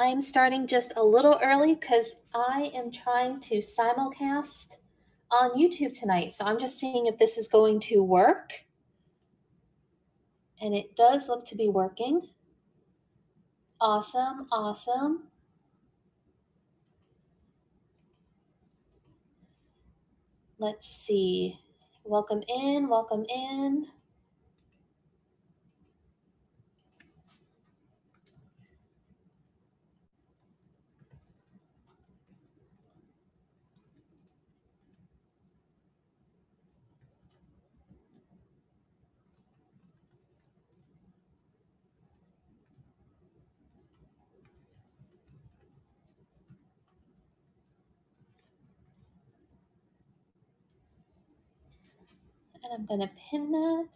I'm starting just a little early because I am trying to simulcast on YouTube tonight. So I'm just seeing if this is going to work. And it does look to be working. Awesome, awesome. Let's see. Welcome in, welcome in. and I'm gonna pin that.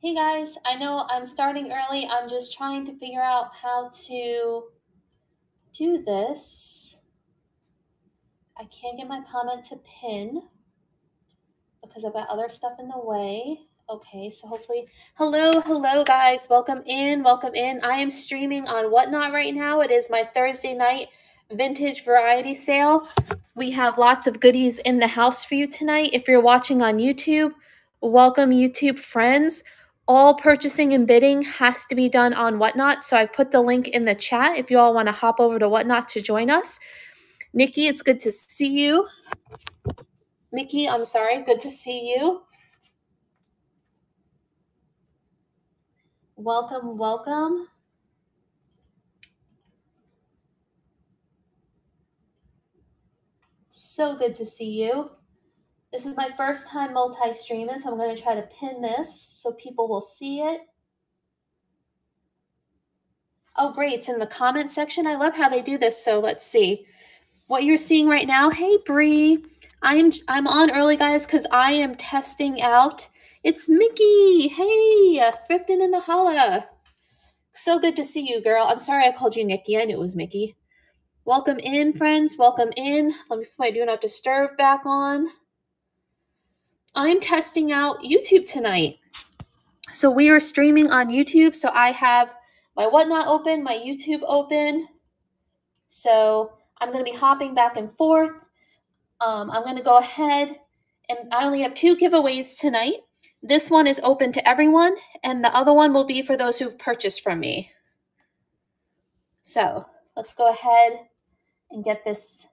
Hey guys, I know I'm starting early. I'm just trying to figure out how to do this. I can't get my comment to pin because I've got other stuff in the way. Okay, so hopefully, hello, hello guys, welcome in, welcome in. I am streaming on Whatnot right now. It is my Thursday night vintage variety sale. We have lots of goodies in the house for you tonight. If you're watching on YouTube, welcome YouTube friends. All purchasing and bidding has to be done on Whatnot. So I've put the link in the chat if you all want to hop over to Whatnot to join us. Nikki, it's good to see you. Mickey, I'm sorry, good to see you. Welcome, welcome. So good to see you. This is my first time multi-streaming, so I'm going to try to pin this so people will see it. Oh, great. It's in the comment section. I love how they do this. So let's see. What you're seeing right now. Hey, Bree. I am I'm on early, guys, because I am testing out. It's Mickey. Hey, thrifting in the holla. So good to see you, girl. I'm sorry I called you Nikki. I knew it was Mickey. Welcome in, friends. Welcome in. Let me put my Do Not Disturb back on. I'm testing out YouTube tonight. So we are streaming on YouTube. So I have my Whatnot open, my YouTube open. So I'm going to be hopping back and forth. Um, I'm going to go ahead and I only have two giveaways tonight. This one is open to everyone, and the other one will be for those who've purchased from me. So let's go ahead and get this.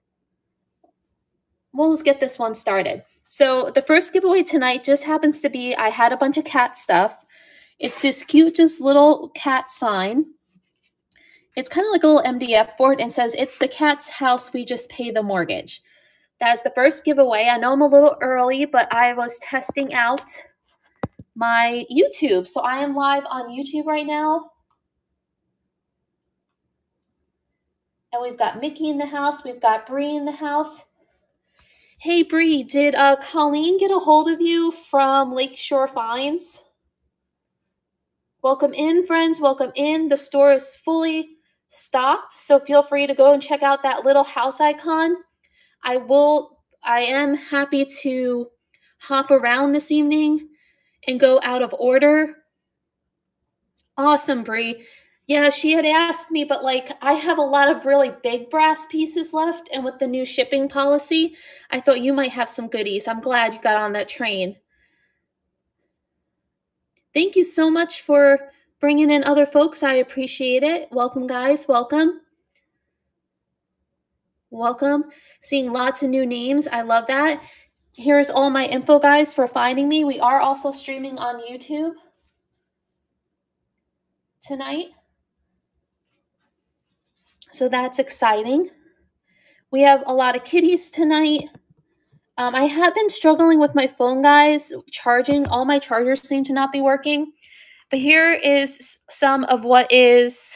We'll just get this one started. So the first giveaway tonight just happens to be I had a bunch of cat stuff. It's this cute, just little cat sign. It's kind of like a little MDF board and says, It's the cat's house, we just pay the mortgage. That's the first giveaway. I know I'm a little early, but I was testing out my YouTube. So I am live on YouTube right now. And we've got Mickey in the house, we've got Bree in the house. Hey Bree, did uh, Colleen get a hold of you from Lakeshore Finds? Welcome in, friends. Welcome in. The store is fully stocked, so feel free to go and check out that little house icon. I will. I am happy to hop around this evening and go out of order. Awesome, Bree. Yeah, she had asked me, but like I have a lot of really big brass pieces left. And with the new shipping policy, I thought you might have some goodies. I'm glad you got on that train. Thank you so much for bringing in other folks. I appreciate it. Welcome, guys. Welcome. Welcome. Seeing lots of new names. I love that. Here's all my info, guys, for finding me. We are also streaming on YouTube tonight. So that's exciting. We have a lot of kitties tonight. Um, I have been struggling with my phone, guys, charging. All my chargers seem to not be working. But here is some of what is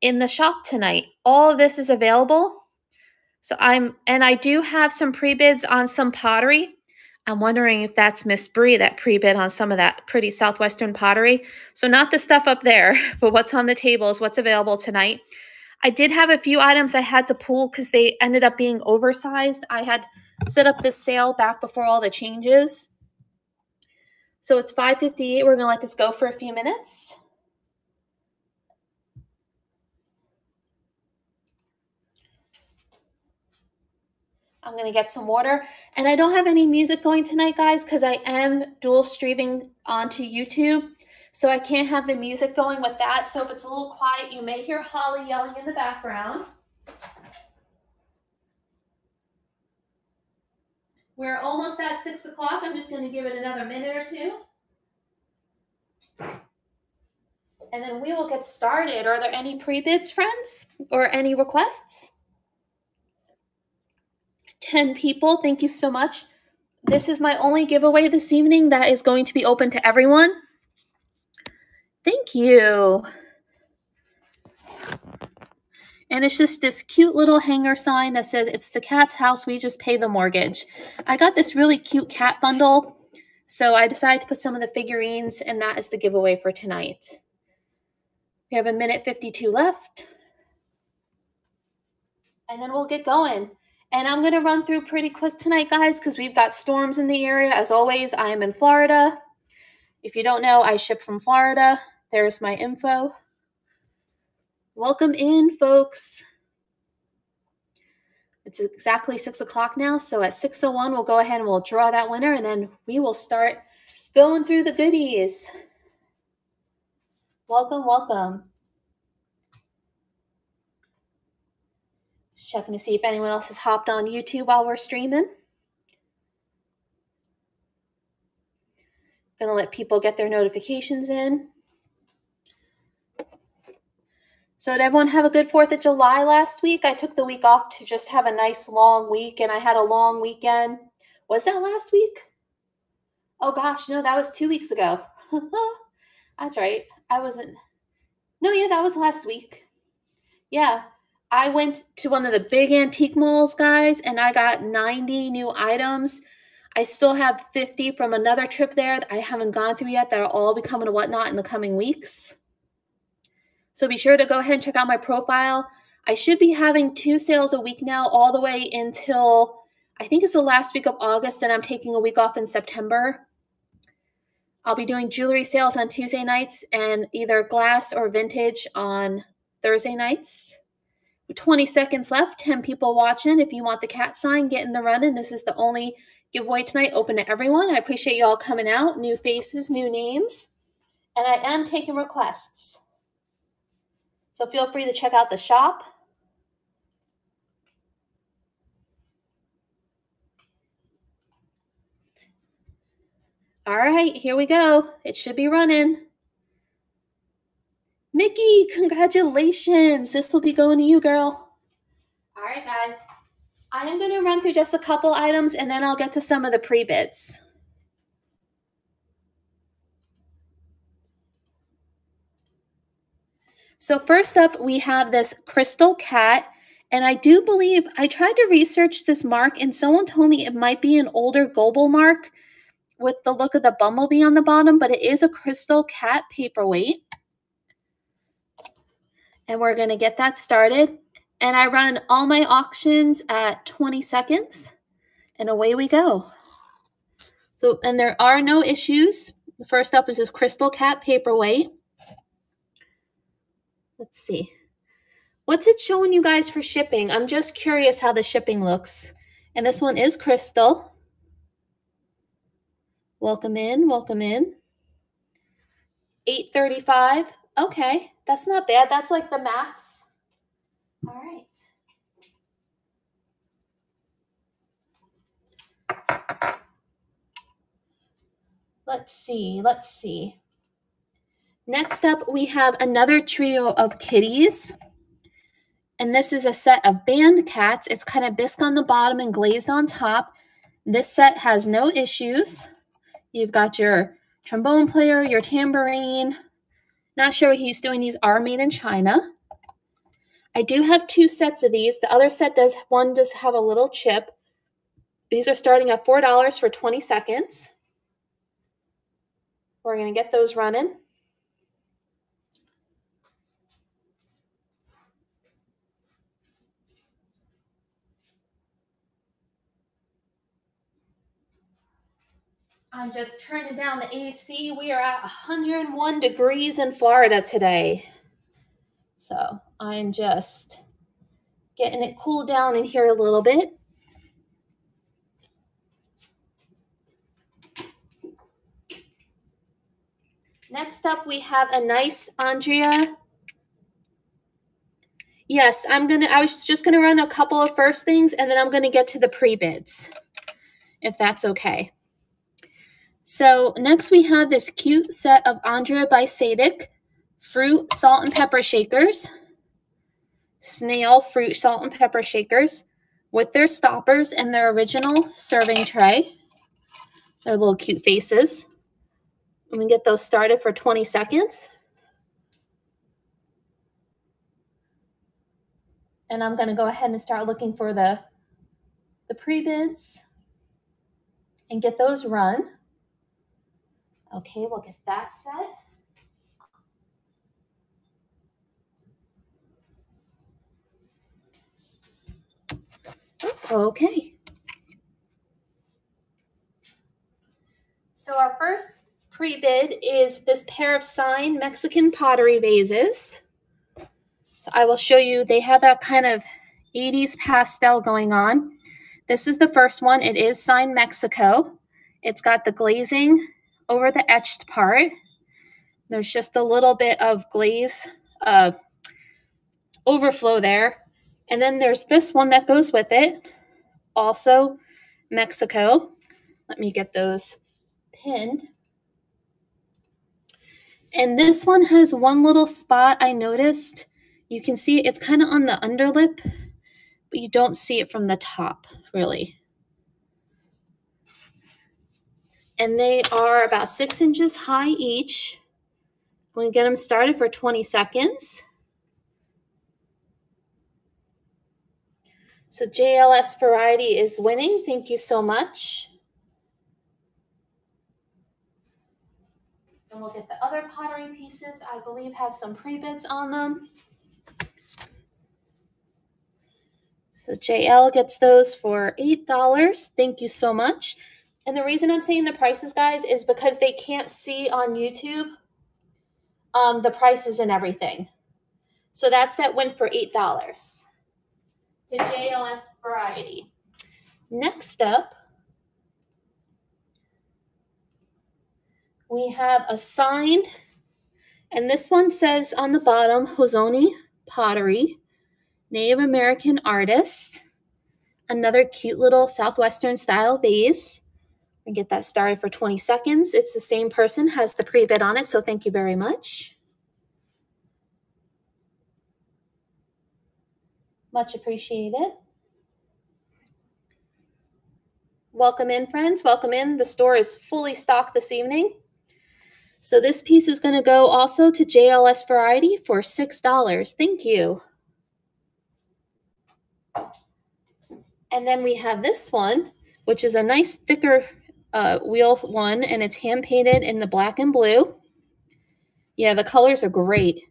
in the shop tonight. All of this is available. So I'm, and I do have some pre-bids on some pottery. I'm wondering if that's Miss Bree that pre-bid on some of that pretty Southwestern pottery. So not the stuff up there, but what's on the tables, what's available tonight. I did have a few items I had to pull because they ended up being oversized. I had set up this sale back before all the changes. So it's 5.58. We're going to let this go for a few minutes. I'm going to get some water. And I don't have any music going tonight, guys, because I am dual streaming onto YouTube. So I can't have the music going with that. So if it's a little quiet, you may hear Holly yelling in the background. We're almost at six o'clock. I'm just going to give it another minute or two. And then we will get started. Are there any pre-bids, friends? Or any requests? 10 people. Thank you so much. This is my only giveaway this evening that is going to be open to everyone. Thank you. And it's just this cute little hanger sign that says, It's the cat's house. We just pay the mortgage. I got this really cute cat bundle. So I decided to put some of the figurines, and that is the giveaway for tonight. We have a minute 52 left. And then we'll get going. And I'm going to run through pretty quick tonight, guys, because we've got storms in the area. As always, I am in Florida. If you don't know, I ship from Florida. There's my info. Welcome in, folks. It's exactly six o'clock now. So at 6.01, we'll go ahead and we'll draw that winner and then we will start going through the goodies. Welcome, welcome. Checking to see if anyone else has hopped on YouTube while we're streaming. Gonna let people get their notifications in. So did everyone have a good 4th of July last week? I took the week off to just have a nice long week and I had a long weekend. Was that last week? Oh gosh, no, that was 2 weeks ago. That's right. I wasn't No, yeah, that was last week. Yeah. I went to one of the big antique malls, guys, and I got 90 new items I still have 50 from another trip there that I haven't gone through yet that are all becoming a whatnot in the coming weeks. So be sure to go ahead and check out my profile. I should be having two sales a week now, all the way until I think it's the last week of August, and I'm taking a week off in September. I'll be doing jewelry sales on Tuesday nights and either glass or vintage on Thursday nights. 20 seconds left, 10 people watching. If you want the cat sign, get in the running. This is the only giveaway tonight open to everyone. I appreciate you all coming out. New faces, new names. And I am taking requests. So feel free to check out the shop. All right, here we go. It should be running. Mickey, congratulations. This will be going to you, girl. All right, guys. I am going to run through just a couple items and then I'll get to some of the pre-bids. So first up, we have this crystal cat. And I do believe, I tried to research this mark and someone told me it might be an older Goebel mark with the look of the bumblebee on the bottom, but it is a crystal cat paperweight. And we're going to get that started and I run all my auctions at 20 seconds and away we go. So, and there are no issues. The first up is this Crystal Cat paperweight. Let's see. What's it showing you guys for shipping? I'm just curious how the shipping looks. And this one is Crystal. Welcome in, welcome in. 835. Okay, that's not bad. That's like the max. All right. Let's see, let's see. Next up, we have another trio of kitties. And this is a set of band cats. It's kind of bisque on the bottom and glazed on top. This set has no issues. You've got your trombone player, your tambourine. Not sure what he's doing. These are made in China. I do have two sets of these. The other set does, one does have a little chip. These are starting at $4 for 20 seconds. We're going to get those running. I'm just turning down the AC. We are at 101 degrees in Florida today. So I'm just getting it cooled down in here a little bit. Next up, we have a nice Andrea. Yes, I'm going to, I was just going to run a couple of first things and then I'm going to get to the pre-bids if that's okay. So next we have this cute set of Andrea by Sadek fruit, salt, and pepper shakers. Snail fruit, salt, and pepper shakers with their stoppers and their original serving tray. Their little cute faces. I'm to get those started for 20 seconds. And I'm going to go ahead and start looking for the, the pre-bids and get those run. Okay, we'll get that set. Okay. So our first pre-bid is this pair of sign Mexican pottery vases. So I will show you, they have that kind of 80s pastel going on. This is the first one. It is signed Mexico. It's got the glazing over the etched part. There's just a little bit of glaze uh, overflow there. And then there's this one that goes with it, also Mexico. Let me get those pinned. And this one has one little spot I noticed. You can see it's kind of on the underlip, but you don't see it from the top, really. And they are about six inches high each. To get them started for 20 seconds. So JLS variety is winning. Thank you so much. And we'll get the other pottery pieces. I believe have some pre-bids on them. So JL gets those for $8. Thank you so much. And the reason I'm saying the prices, guys, is because they can't see on YouTube um, the prices and everything. So that set went for $8 to JLS Variety. Next up, we have a sign, and this one says on the bottom, Hozoni Pottery, Native American artist. Another cute little Southwestern style vase and get that started for 20 seconds. It's the same person, has the pre-bid on it, so thank you very much. Much appreciated. Welcome in, friends. Welcome in. The store is fully stocked this evening. So this piece is going to go also to JLS Variety for $6. Thank you. And then we have this one, which is a nice thicker uh, wheel one, and it's hand painted in the black and blue. Yeah, the colors are great.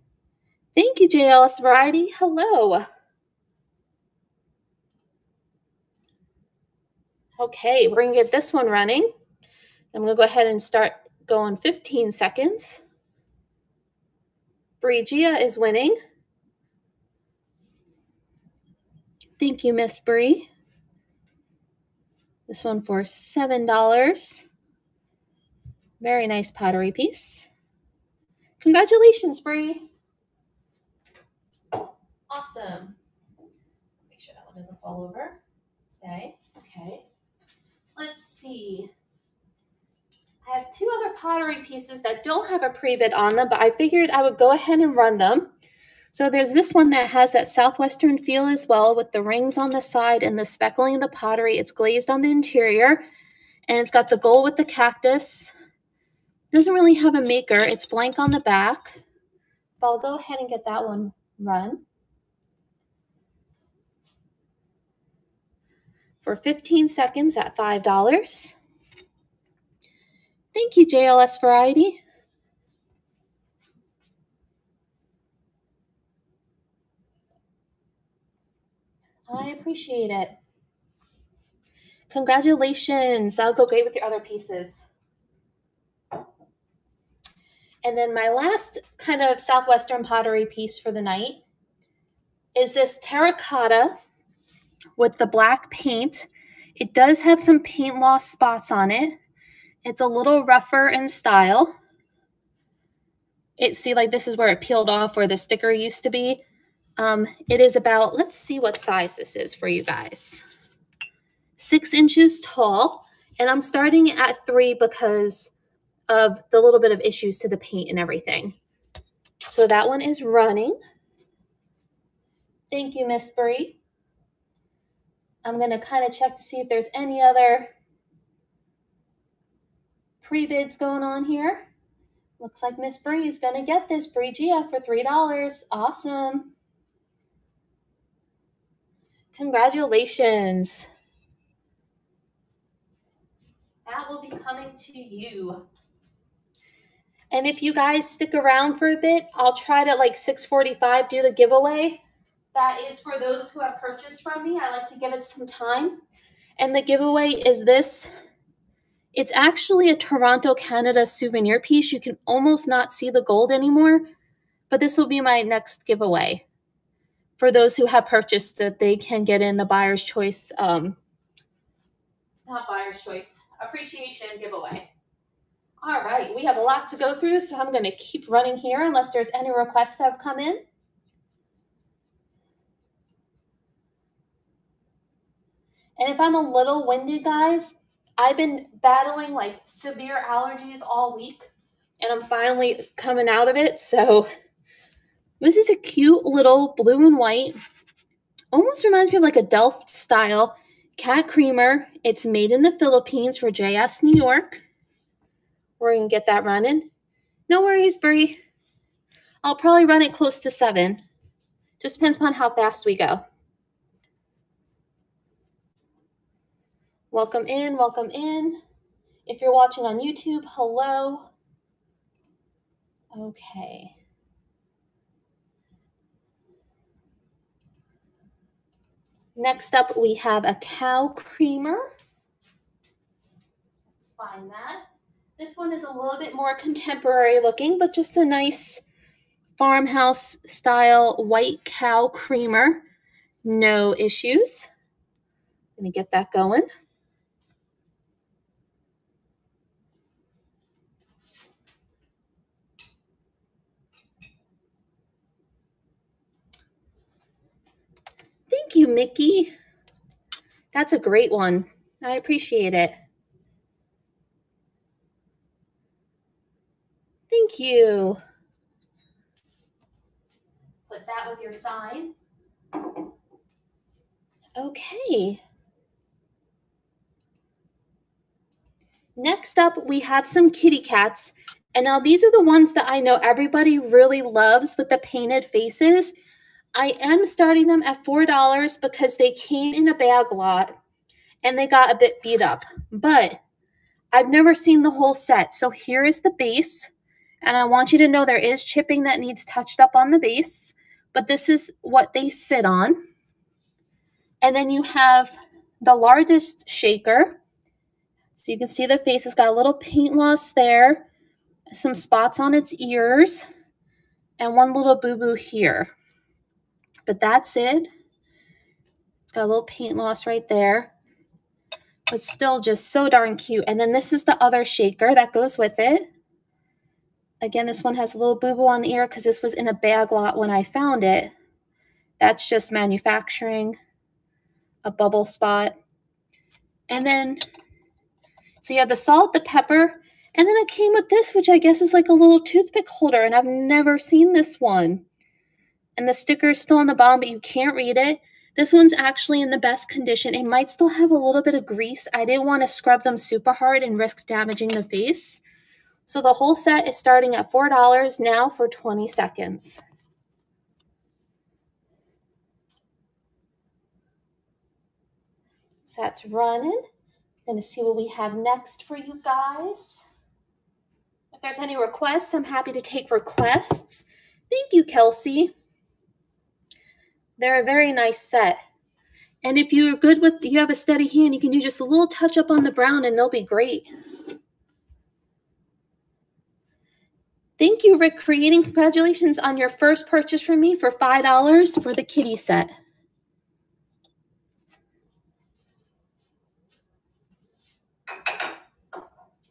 Thank you, JLS Variety. Hello. Okay, we're going to get this one running. I'm going to go ahead and start going 15 seconds. Brigia is winning. Thank you, Miss Bree. This one for $7. Very nice pottery piece. Congratulations, Bree. Awesome. Make sure that one doesn't fall over. Stay. Okay. Let's see. I have two other pottery pieces that don't have a pre-bid on them, but I figured I would go ahead and run them. So there's this one that has that southwestern feel as well with the rings on the side and the speckling of the pottery. It's glazed on the interior and it's got the gold with the cactus. Doesn't really have a maker. It's blank on the back. But I'll go ahead and get that one run. For 15 seconds at $5. Thank you, JLS Variety. I appreciate it. Congratulations. That'll go great with your other pieces. And then my last kind of Southwestern pottery piece for the night is this terracotta with the black paint. It does have some paint loss spots on it. It's a little rougher in style. it see like this is where it peeled off where the sticker used to be. Um, it is about, let's see what size this is for you guys. Six inches tall. And I'm starting at three because of the little bit of issues to the paint and everything. So that one is running. Thank you, Miss Bree. I'm going to kind of check to see if there's any other pre-bids going on here. Looks like Miss Bree is going to get this Bree Gia for $3. Awesome. Congratulations. That will be coming to you. And if you guys stick around for a bit, I'll try to like 645 do the giveaway. That is for those who have purchased from me. I like to give it some time. And the giveaway is this it's actually a Toronto, Canada souvenir piece. You can almost not see the gold anymore, but this will be my next giveaway for those who have purchased that they can get in the buyer's choice, um, not buyer's choice, appreciation giveaway. All right, we have a lot to go through, so I'm going to keep running here unless there's any requests that have come in. And if I'm a little winded, guys, I've been battling like severe allergies all week and I'm finally coming out of it. So this is a cute little blue and white. Almost reminds me of like a Delft style cat creamer. It's made in the Philippines for JS New York. We're going to get that running. No worries, Brie. I'll probably run it close to seven. Just depends upon how fast we go. Welcome in, welcome in. If you're watching on YouTube, hello. Okay. Next up, we have a cow creamer. Let's find that. This one is a little bit more contemporary looking, but just a nice farmhouse style white cow creamer. No issues. Gonna get that going. Thank you, Mickey. That's a great one. I appreciate it. Thank you. Put that with your sign. Okay. Next up, we have some kitty cats. And now these are the ones that I know everybody really loves with the painted faces. I am starting them at $4 because they came in a bag lot and they got a bit beat up. But I've never seen the whole set. So here is the base. And I want you to know there is chipping that needs touched up on the base. But this is what they sit on. And then you have the largest shaker. So you can see the face has got a little paint loss there. Some spots on its ears. And one little boo-boo here. But that's it. It's got a little paint loss right there. But still just so darn cute. And then this is the other shaker that goes with it. Again, this one has a little boo-boo on the ear because this was in a bag lot when I found it. That's just manufacturing. A bubble spot. And then, so you have the salt, the pepper, and then it came with this, which I guess is like a little toothpick holder, and I've never seen this one and the sticker is still on the bottom, but you can't read it. This one's actually in the best condition. It might still have a little bit of grease. I didn't want to scrub them super hard and risk damaging the face. So the whole set is starting at $4 now for 20 seconds. So that's running. Gonna see what we have next for you guys. If there's any requests, I'm happy to take requests. Thank you, Kelsey. They're a very nice set. And if you're good with, you have a steady hand, you can do just a little touch up on the brown and they'll be great. Thank you, Rick Creating. Congratulations on your first purchase from me for $5 for the kitty set.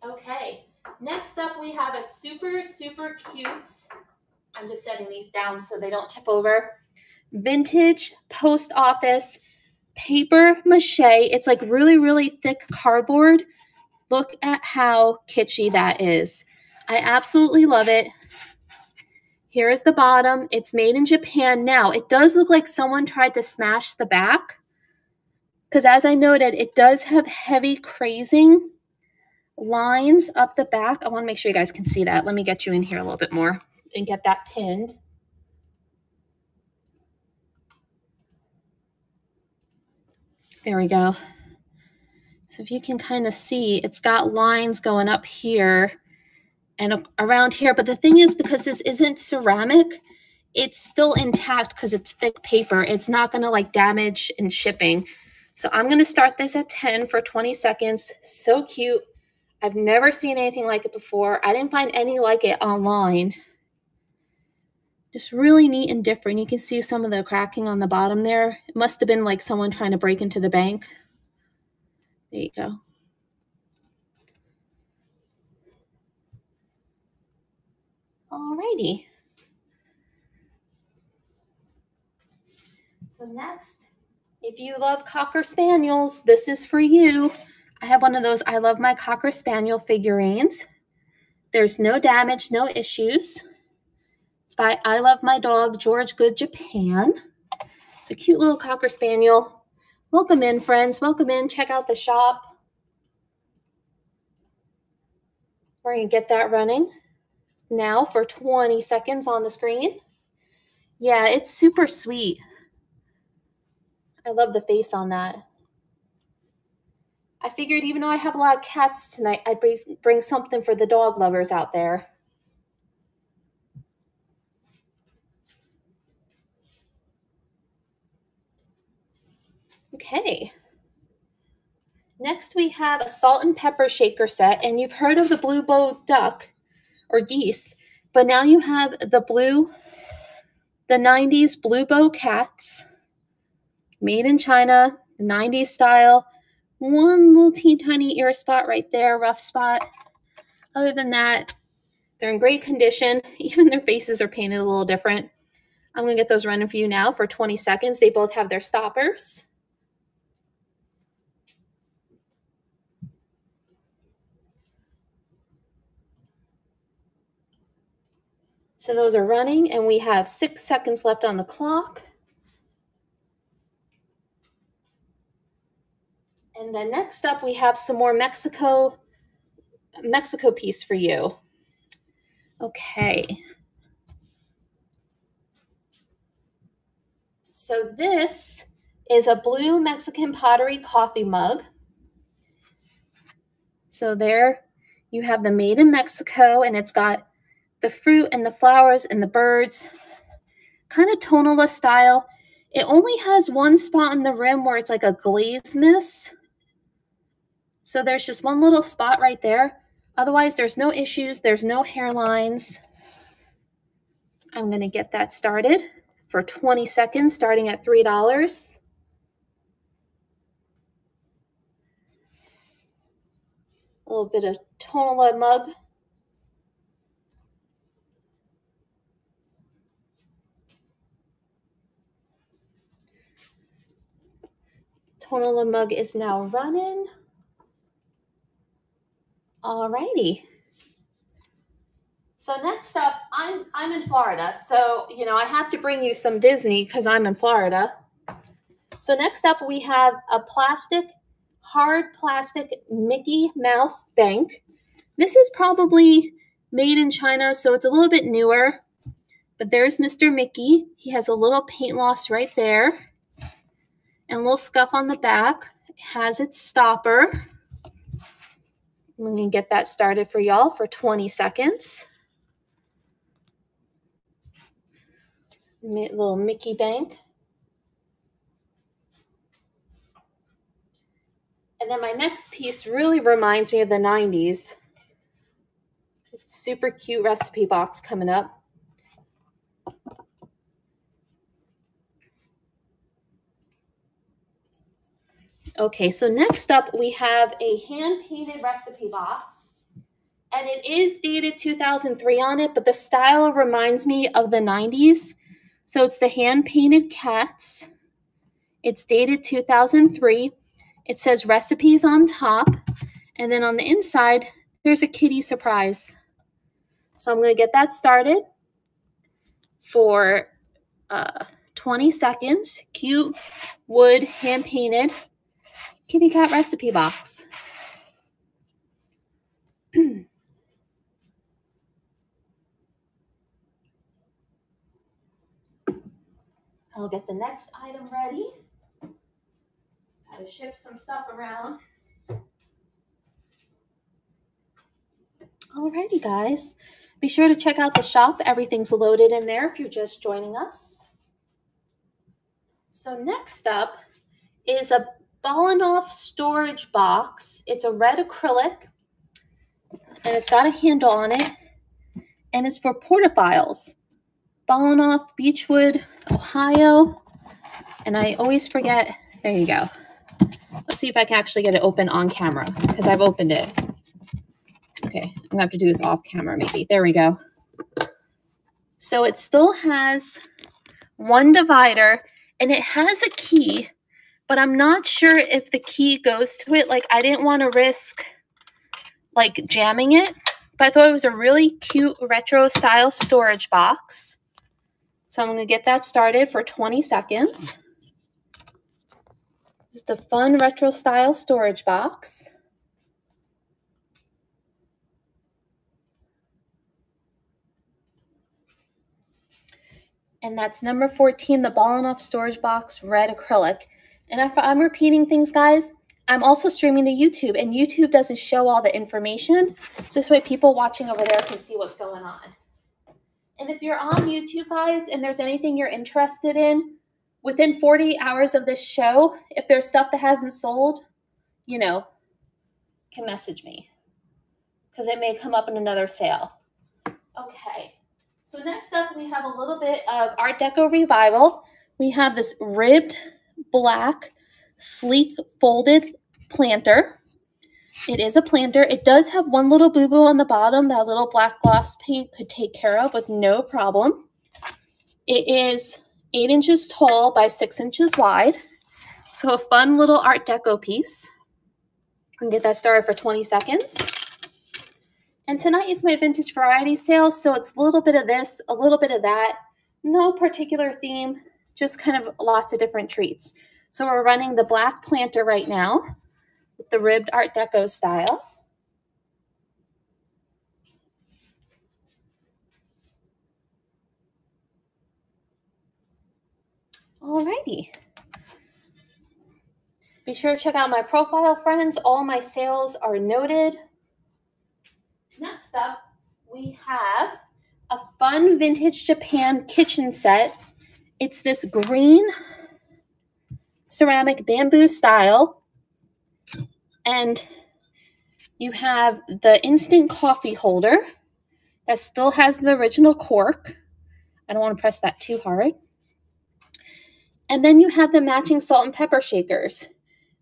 Okay, next up we have a super, super cute, I'm just setting these down so they don't tip over, vintage post office paper mache. It's like really, really thick cardboard. Look at how kitschy that is. I absolutely love it. Here is the bottom. It's made in Japan. Now, it does look like someone tried to smash the back because as I noted, it does have heavy crazing lines up the back. I want to make sure you guys can see that. Let me get you in here a little bit more and get that pinned. There we go. So if you can kind of see, it's got lines going up here and around here. But the thing is, because this isn't ceramic, it's still intact because it's thick paper. It's not going to like damage in shipping. So I'm going to start this at 10 for 20 seconds. So cute. I've never seen anything like it before. I didn't find any like it online. Just really neat and different. You can see some of the cracking on the bottom there. It must have been like someone trying to break into the bank. There you go. Alrighty. So next, if you love Cocker Spaniels, this is for you. I have one of those I love my Cocker Spaniel figurines. There's no damage, no issues. By I Love My Dog, George Good Japan. It's a cute little Cocker Spaniel. Welcome in, friends. Welcome in. Check out the shop. We're going to get that running now for 20 seconds on the screen. Yeah, it's super sweet. I love the face on that. I figured even though I have a lot of cats tonight, I'd bring something for the dog lovers out there. Okay. Next, we have a salt and pepper shaker set, and you've heard of the blue bow duck or geese, but now you have the blue, the 90s blue bow cats, made in China, 90s style one little teeny tiny ear spot right there, rough spot. Other than that, they're in great condition. Even their faces are painted a little different. I'm going to get those running for you now for 20 seconds. They both have their stoppers. So those are running and we have six seconds left on the clock. And then next up, we have some more Mexico, Mexico piece for you. Okay. So this is a blue Mexican pottery coffee mug. So there you have the made in Mexico and it's got the fruit and the flowers and the birds, kind of tonalist style. It only has one spot on the rim where it's like a glaze miss. So there's just one little spot right there. Otherwise, there's no issues. There's no hairlines. I'm going to get that started for 20 seconds, starting at $3. A little bit of Tonala mug. Tonala mug is now running. All righty. So next up, I'm I'm in Florida, so you know I have to bring you some Disney because I'm in Florida. So next up, we have a plastic, hard plastic Mickey Mouse bank. This is probably made in China, so it's a little bit newer. But there's Mr. Mickey. He has a little paint loss right there, and a little scuff on the back. Has its stopper. I'm going to get that started for y'all for 20 seconds. Little Mickey Bank. And then my next piece really reminds me of the 90s. It's super cute recipe box coming up. Okay, so next up we have a hand-painted recipe box. And it is dated 2003 on it, but the style reminds me of the 90s. So it's the hand painted cats. It's dated 2003. It says recipes on top. And then on the inside, there's a kitty surprise. So I'm going to get that started for uh, 20 seconds. Cute wood hand painted kitty cat recipe box. I'll get the next item ready. Gotta shift some stuff around. Alrighty, guys. Be sure to check out the shop. Everything's loaded in there if you're just joining us. So next up is a Balanoff storage box. It's a red acrylic, and it's got a handle on it, and it's for portafilts. Balanoff, Beachwood, Ohio, and I always forget. There you go. Let's see if I can actually get it open on camera because I've opened it. Okay, I'm gonna have to do this off camera maybe. There we go. So it still has one divider and it has a key, but I'm not sure if the key goes to it. Like I didn't want to risk like jamming it, but I thought it was a really cute retro style storage box. So I'm gonna get that started for 20 seconds. Just a fun retro style storage box. And that's number 14, the Balanoff Storage Box Red Acrylic. And if I'm repeating things, guys, I'm also streaming to YouTube, and YouTube doesn't show all the information. So this way people watching over there can see what's going on. And if you're on YouTube, guys, and there's anything you're interested in, within 40 hours of this show, if there's stuff that hasn't sold, you know, can message me because it may come up in another sale. Okay. So next up, we have a little bit of Art Deco Revival. We have this ribbed black sleek folded planter. It is a planter. It does have one little boo-boo on the bottom that a little black gloss paint could take care of with no problem. It is eight inches tall by six inches wide. So a fun little Art Deco piece. We can get that started for 20 seconds. And tonight is my vintage variety sale, so it's a little bit of this, a little bit of that. No particular theme, just kind of lots of different treats. So we're running the black planter right now with the ribbed Art Deco style. Alrighty. Be sure to check out my profile, friends. All my sales are noted. Next up, we have a fun vintage Japan kitchen set. It's this green ceramic bamboo style. And you have the instant coffee holder that still has the original cork. I don't want to press that too hard. And then you have the matching salt and pepper shakers.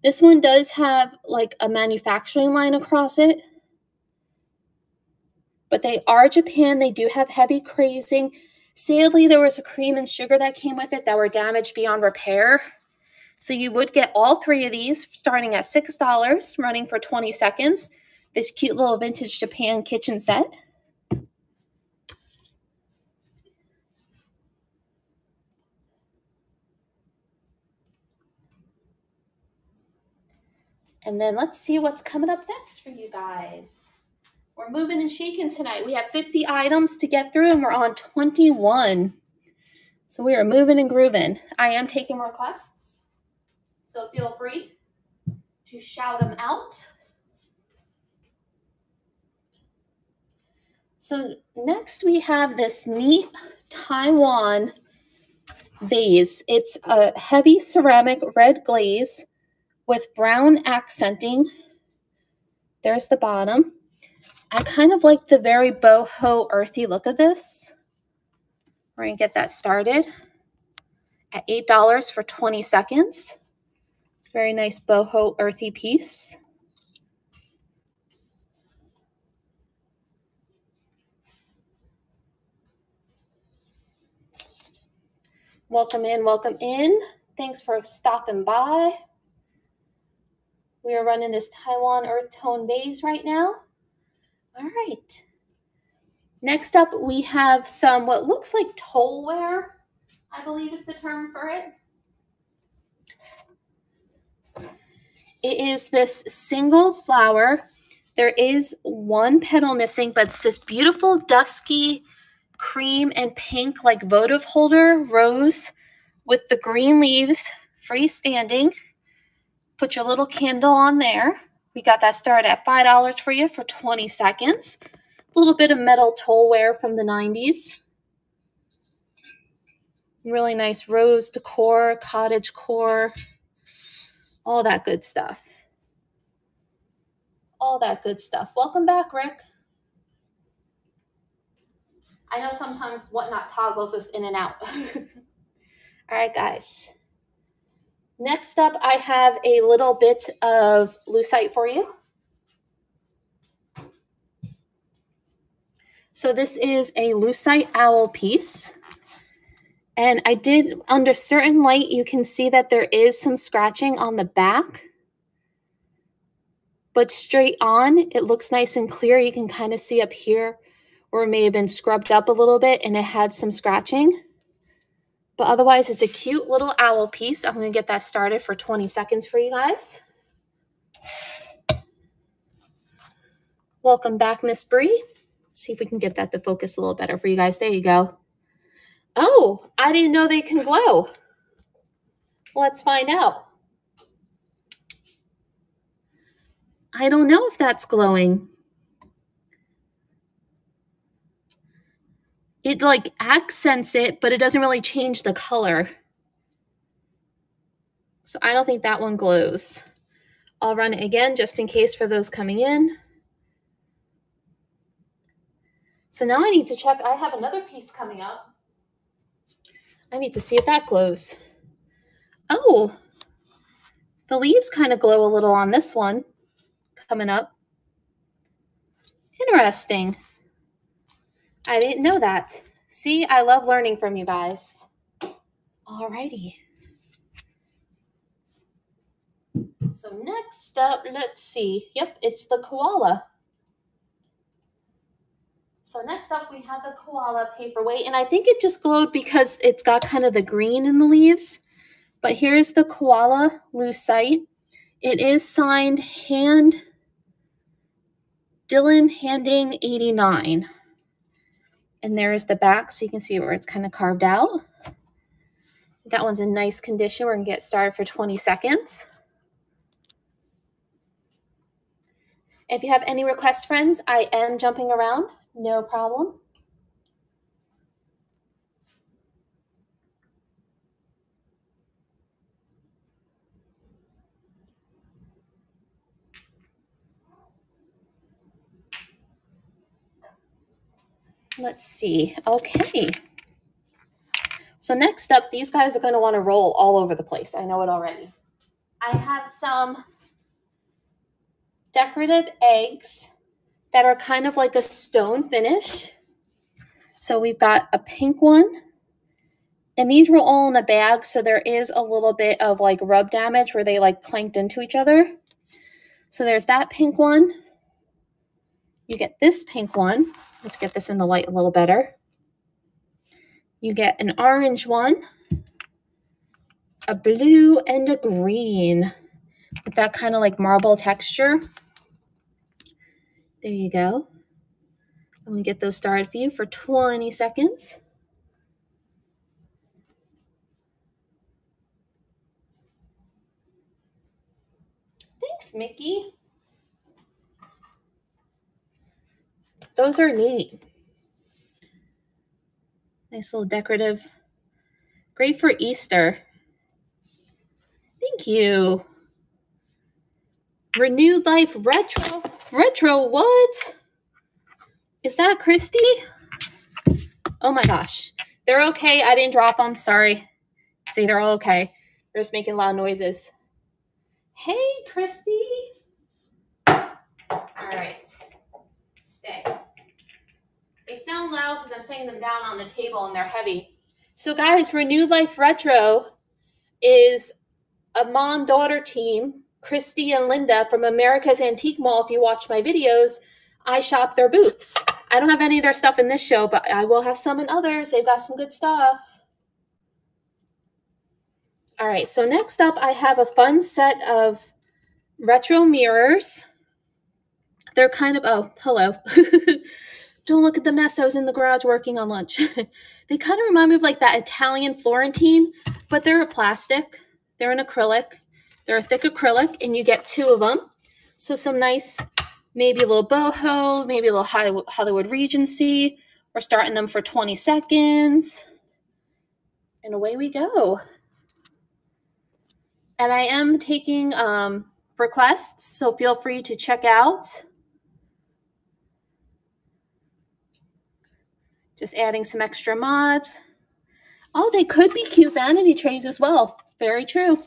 This one does have like a manufacturing line across it but they are Japan. They do have heavy crazing. Sadly, there was a cream and sugar that came with it that were damaged beyond repair. So you would get all three of these starting at $6, running for 20 seconds. This cute little vintage Japan kitchen set. And then let's see what's coming up next for you guys. We're moving and shaking tonight. We have 50 items to get through and we're on 21. So we are moving and grooving. I am taking requests. So feel free to shout them out. So next we have this neat Taiwan vase. It's a heavy ceramic red glaze with brown accenting. There's the bottom. I kind of like the very boho earthy look of this. We're going to get that started at $8 for 20 seconds. Very nice boho earthy piece. Welcome in, welcome in. Thanks for stopping by. We are running this Taiwan Earth Tone Maze right now. All right. Next up, we have some what looks like toleware, I believe is the term for it. It is this single flower. There is one petal missing, but it's this beautiful dusky cream and pink like votive holder rose with the green leaves freestanding. Put your little candle on there. We got that started at $5 for you for 20 seconds. A little bit of metal toleware from the 90s. Really nice rose decor, cottage core, all that good stuff. All that good stuff. Welcome back, Rick. I know sometimes whatnot toggles us in and out. all right, guys. Next up, I have a little bit of lucite for you. So this is a lucite owl piece. And I did, under certain light, you can see that there is some scratching on the back. But straight on, it looks nice and clear. You can kind of see up here or it may have been scrubbed up a little bit and it had some scratching. But otherwise, it's a cute little owl piece. I'm going to get that started for 20 seconds for you guys. Welcome back, Miss Bree. See if we can get that to focus a little better for you guys. There you go. Oh, I didn't know they can glow. Let's find out. I don't know if that's glowing. It like accents it, but it doesn't really change the color. So I don't think that one glows. I'll run it again just in case for those coming in. So now I need to check. I have another piece coming up. I need to see if that glows. Oh, the leaves kind of glow a little on this one coming up. Interesting. I didn't know that. See, I love learning from you guys. Alrighty. So next up, let's see. Yep, it's the koala. So next up, we have the koala paperweight. And I think it just glowed because it's got kind of the green in the leaves. But here's the koala lucite. It is signed hand Dylan Handing 89. And there is the back, so you can see where it's kind of carved out. That one's in nice condition. We're going to get started for 20 seconds. If you have any requests, friends, I am jumping around. No problem. Let's see. Okay. So next up, these guys are going to want to roll all over the place. I know it already. I have some decorative eggs that are kind of like a stone finish. So we've got a pink one. And these were all in a bag, so there is a little bit of like rub damage where they like clanked into each other. So there's that pink one. You get this pink one. Let's get this in the light a little better. You get an orange one, a blue, and a green with that kind of like marble texture. There you go. I'm going to get those started for you for 20 seconds. Thanks, Mickey. Those are neat. Nice little decorative. Great for Easter. Thank you. Renewed Life Retro. Retro, what? Is that Christy? Oh my gosh. They're okay. I didn't drop them. Sorry. See, they're all okay. They're just making loud noises. Hey, Christy. All right. Stay. They sound loud because I'm setting them down on the table and they're heavy. So, guys, Renewed Life Retro is a mom daughter team, Christy and Linda from America's Antique Mall. If you watch my videos, I shop their booths. I don't have any of their stuff in this show, but I will have some in others. They've got some good stuff. All right, so next up, I have a fun set of retro mirrors. They're kind of, oh, hello. Don't look at the mess. I was in the garage working on lunch. they kind of remind me of like that Italian Florentine, but they're a plastic. They're an acrylic. They're a thick acrylic, and you get two of them. So some nice, maybe a little boho, maybe a little Hollywood Regency. We're starting them for 20 seconds. And away we go. And I am taking um, requests, so feel free to check out Just adding some extra mods. Oh, they could be cute vanity trays as well. Very true.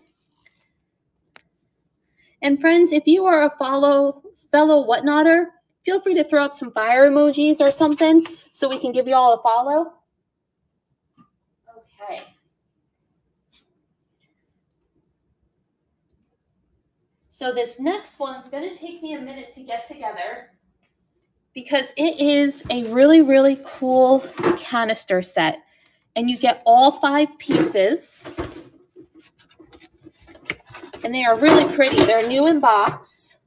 And friends, if you are a follow fellow whatnotter, feel free to throw up some fire emojis or something so we can give you all a follow. Okay. So this next one's going to take me a minute to get together because it is a really, really cool canister set. And you get all five pieces. And they are really pretty. They're new in box.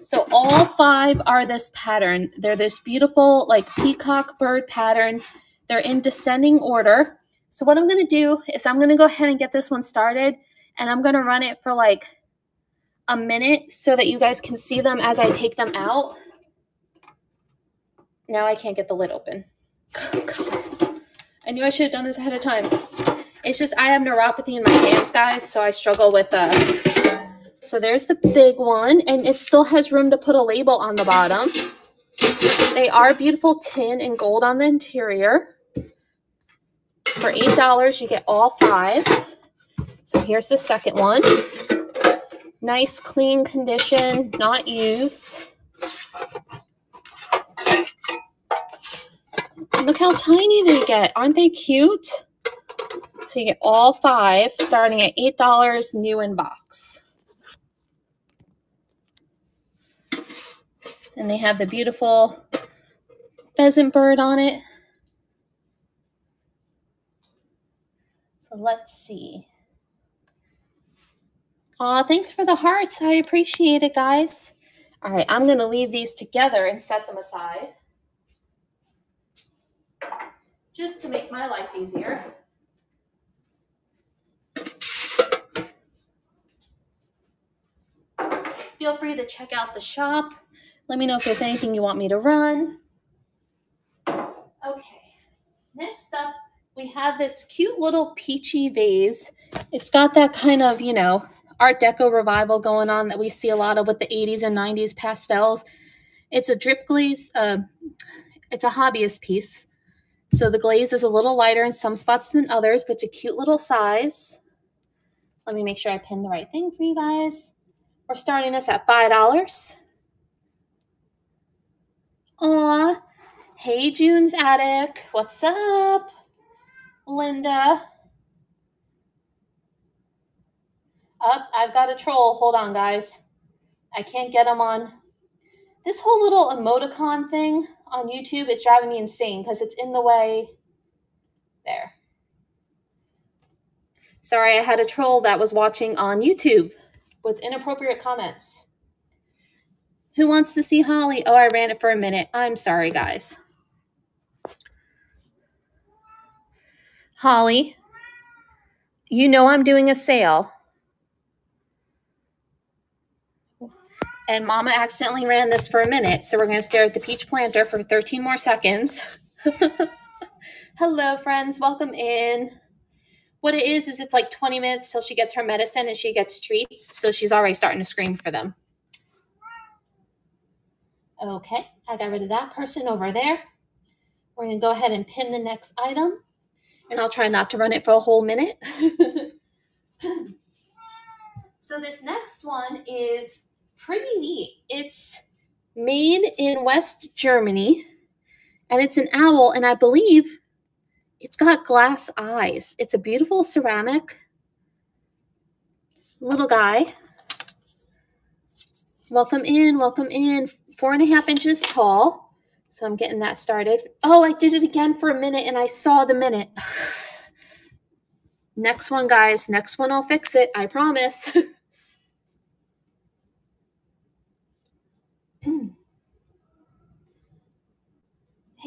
So all five are this pattern. They're this beautiful like peacock bird pattern. They're in descending order. So what I'm going to do is I'm going to go ahead and get this one started and I'm going to run it for like a minute so that you guys can see them as I take them out. Now I can't get the lid open. Oh, God. I knew I should have done this ahead of time. It's just I have neuropathy in my hands, guys, so I struggle with uh so there's the big one, and it still has room to put a label on the bottom. They are beautiful tin and gold on the interior. For $8, you get all five. So here's the second one. Nice, clean condition, not used. Look how tiny they get. Aren't they cute? So you get all five starting at $8 new in box. And they have the beautiful pheasant bird on it. So let's see. Aw, thanks for the hearts. I appreciate it, guys. All right, I'm going to leave these together and set them aside. Just to make my life easier. Feel free to check out the shop. Let me know if there's anything you want me to run. Okay, next up, we have this cute little peachy vase. It's got that kind of, you know, Art Deco revival going on that we see a lot of with the 80s and 90s pastels. It's a drip glaze. Uh, it's a hobbyist piece. So the glaze is a little lighter in some spots than others, but it's a cute little size. Let me make sure I pin the right thing for you guys. We're starting this at $5. Aw. Hey, June's Attic. What's up? Linda. Up, oh, I've got a troll. Hold on, guys. I can't get them on. This whole little emoticon thing on YouTube is driving me insane because it's in the way. There. Sorry, I had a troll that was watching on YouTube with inappropriate comments. Who wants to see Holly? Oh, I ran it for a minute. I'm sorry, guys. Holly, you know I'm doing a sale. And mama accidentally ran this for a minute. So we're going to stare at the peach planter for 13 more seconds. Hello, friends. Welcome in. What it is, is it's like 20 minutes till she gets her medicine and she gets treats. So she's already starting to scream for them. Okay, I got rid of that person over there. We're going to go ahead and pin the next item. And I'll try not to run it for a whole minute. so this next one is pretty neat. It's made in West Germany and it's an owl. And I believe It's got glass eyes. It's a beautiful ceramic little guy. Welcome in, welcome in. Four and a half inches tall. So I'm getting that started. Oh, I did it again for a minute and I saw the minute. next one, guys. Next one, I'll fix it. I promise.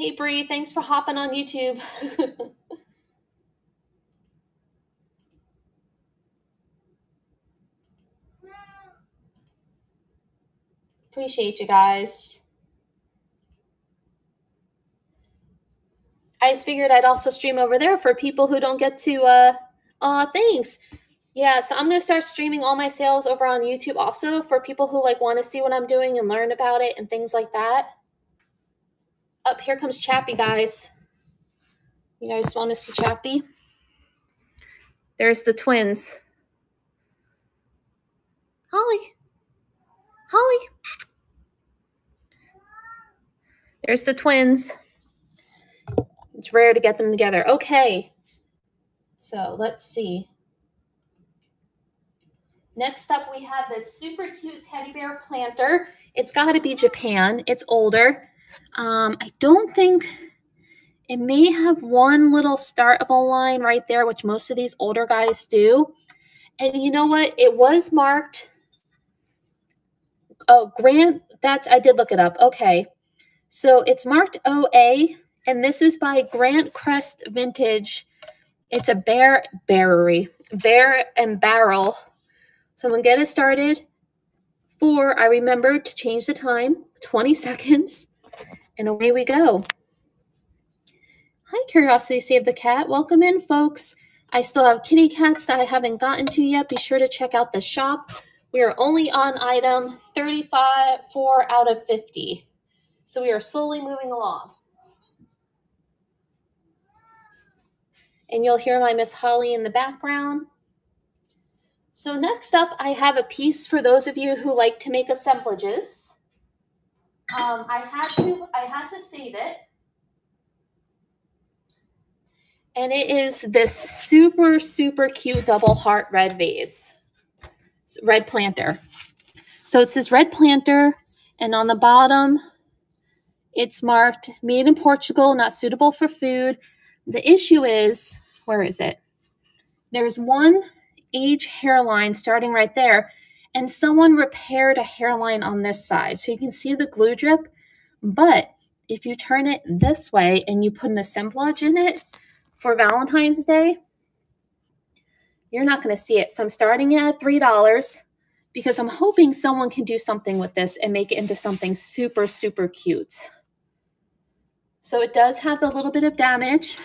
hey, Bree. Thanks for hopping on YouTube. Appreciate you guys. I just figured I'd also stream over there for people who don't get to uh uh thanks. Yeah, so I'm gonna start streaming all my sales over on YouTube also for people who like want to see what I'm doing and learn about it and things like that. Up here comes Chappie, guys. You guys want to see Chappie? There's the twins. Holly. Holly. There's the twins. It's rare to get them together. Okay. So let's see. Next up, we have this super cute teddy bear planter. It's got to be Japan. It's older. Um, I don't think it may have one little start of a line right there, which most of these older guys do. And you know what? It was marked Oh, Grant, that's, I did look it up. Okay. So it's marked OA, and this is by Grantcrest Vintage. It's a bear bearery, bear and barrel. So I'm going to get it started. Four, I remembered to change the time, 20 seconds, and away we go. Hi, Curiosity Save the Cat. Welcome in, folks. I still have kitty cats that I haven't gotten to yet. Be sure to check out the shop. We are only on item 35, 4 out of 50. So we are slowly moving along. And you'll hear my Miss Holly in the background. So next up, I have a piece for those of you who like to make assemblages. Um, I had to I had to save it. And it is this super, super cute double heart red vase red planter. So it's this red planter, and on the bottom, it's marked made in Portugal, not suitable for food. The issue is, where is it? There's one age hairline starting right there, and someone repaired a hairline on this side. So you can see the glue drip, but if you turn it this way and you put an assemblage in it for Valentine's Day, you're not going to see it. So I'm starting at $3 because I'm hoping someone can do something with this and make it into something super, super cute. So it does have a little bit of damage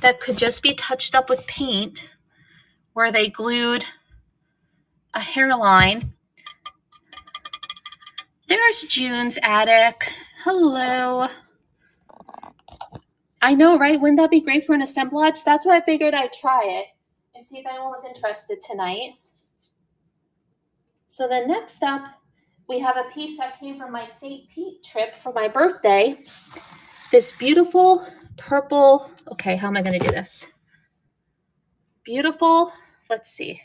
that could just be touched up with paint where they glued a hairline. There's June's attic. Hello. I know, right? Wouldn't that be great for an assemblage? That's why I figured I'd try it and see if anyone was interested tonight. So then next up, we have a piece that came from my St. Pete trip for my birthday. This beautiful purple, okay, how am I going to do this? Beautiful, let's see,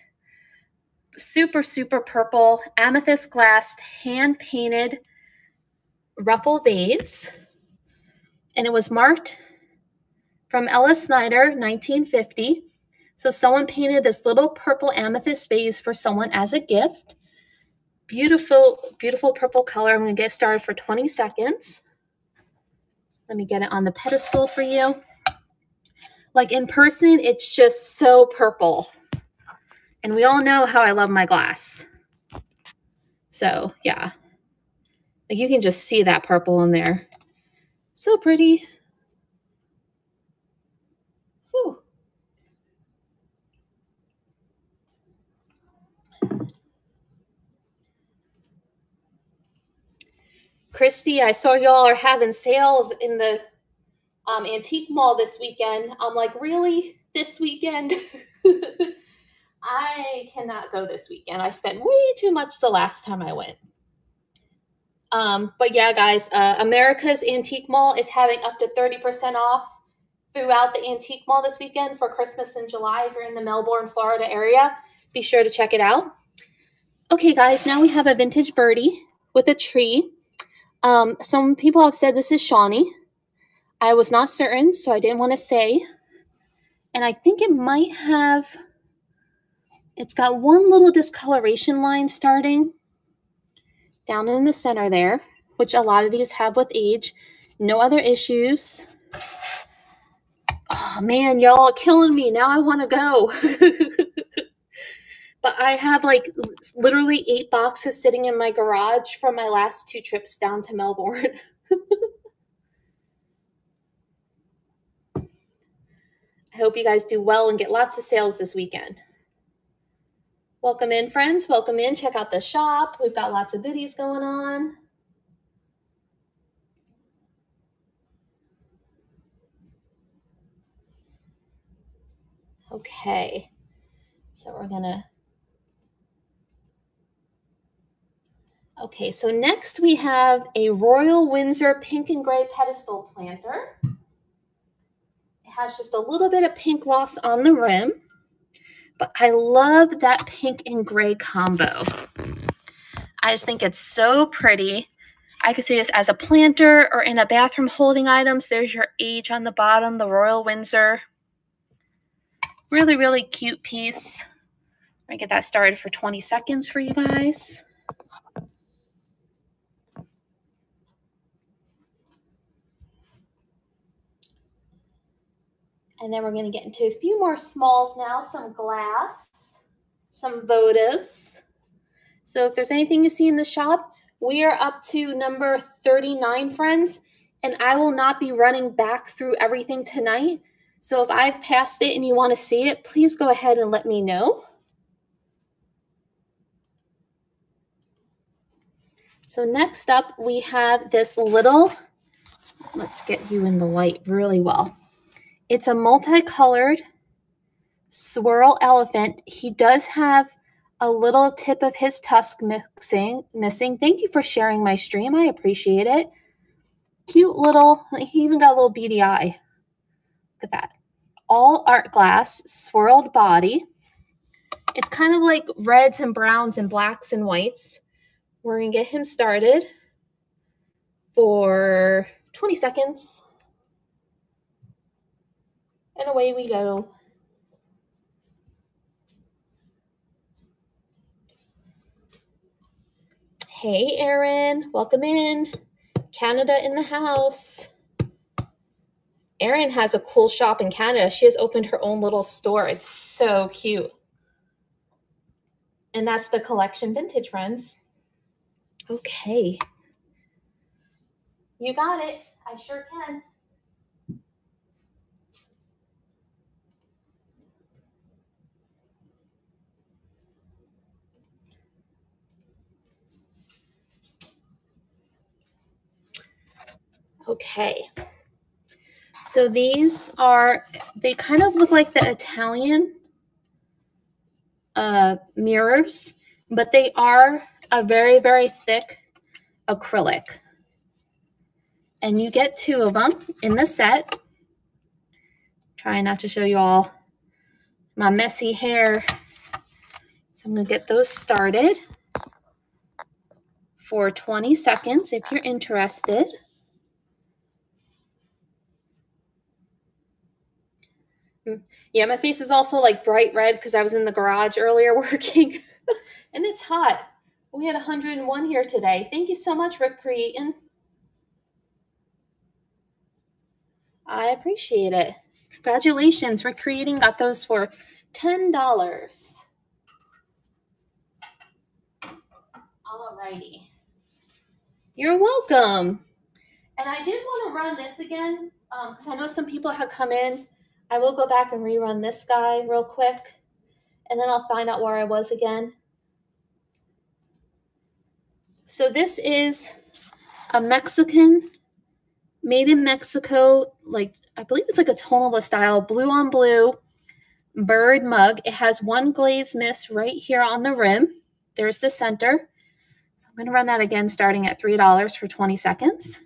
super, super purple amethyst glass hand painted ruffle vase. And it was marked from Ella Snyder, 1950. So someone painted this little purple amethyst vase for someone as a gift. Beautiful, beautiful purple color. I'm going to get started for 20 seconds. Let me get it on the pedestal for you. Like in person, it's just so purple. And we all know how I love my glass. So yeah, like you can just see that purple in there. So pretty. Christy, I saw y'all are having sales in the um, antique mall this weekend. I'm like, really? This weekend? I cannot go this weekend. I spent way too much the last time I went. Um, but yeah, guys, uh, America's Antique Mall is having up to 30% off throughout the antique mall this weekend for Christmas in July. If you're in the Melbourne, Florida area, be sure to check it out. Okay, guys, now we have a vintage birdie with a tree. Um, some people have said this is Shawnee. I was not certain, so I didn't want to say. And I think it might have, it's got one little discoloration line starting down in the center there, which a lot of these have with age. No other issues. Oh man, y'all killing me. Now I want to go. but I have like literally eight boxes sitting in my garage from my last two trips down to Melbourne. I hope you guys do well and get lots of sales this weekend. Welcome in, friends. Welcome in. Check out the shop. We've got lots of goodies going on. Okay, so we're gonna, okay, so next we have a Royal Windsor pink and gray pedestal planter. It has just a little bit of pink gloss on the rim, but I love that pink and gray combo. I just think it's so pretty. I could see this as a planter or in a bathroom holding items. There's your age on the bottom, the Royal Windsor. Really, really cute piece. To get that started for 20 seconds for you guys. And then we're going to get into a few more smalls now, some glass, some votives. So if there's anything you see in the shop, we are up to number 39, friends, and I will not be running back through everything tonight. So if I've passed it and you want to see it, please go ahead and let me know. So next up, we have this little, let's get you in the light really well. It's a multicolored swirl elephant. He does have a little tip of his tusk mixing, missing. Thank you for sharing my stream. I appreciate it. Cute little, he even got a little beady eye. Look at that all art glass swirled body. It's kind of like reds and browns and blacks and whites. We're going to get him started for 20 seconds. And away we go. Hey, Erin, welcome in. Canada in the house. Erin has a cool shop in Canada. She has opened her own little store. It's so cute. And that's the collection vintage, friends. Okay. You got it. I sure can. Okay. So these are, they kind of look like the Italian uh, mirrors, but they are a very, very thick acrylic. And you get two of them in the set. Trying not to show you all my messy hair. So I'm going to get those started for 20 seconds if you're interested. Yeah, my face is also like bright red because I was in the garage earlier working and it's hot. We had 101 here today. Thank you so much, Rick Creating. I appreciate it. Congratulations, Rick Creating got those for $10. Alrighty. You're welcome. And I did want to run this again because um, I know some people have come in I will go back and rerun this guy real quick, and then I'll find out where I was again. So this is a Mexican, made in Mexico, like I believe it's like a tonalist style, blue on blue bird mug. It has one glaze miss right here on the rim. There's the center. So I'm going to run that again starting at $3 for 20 seconds.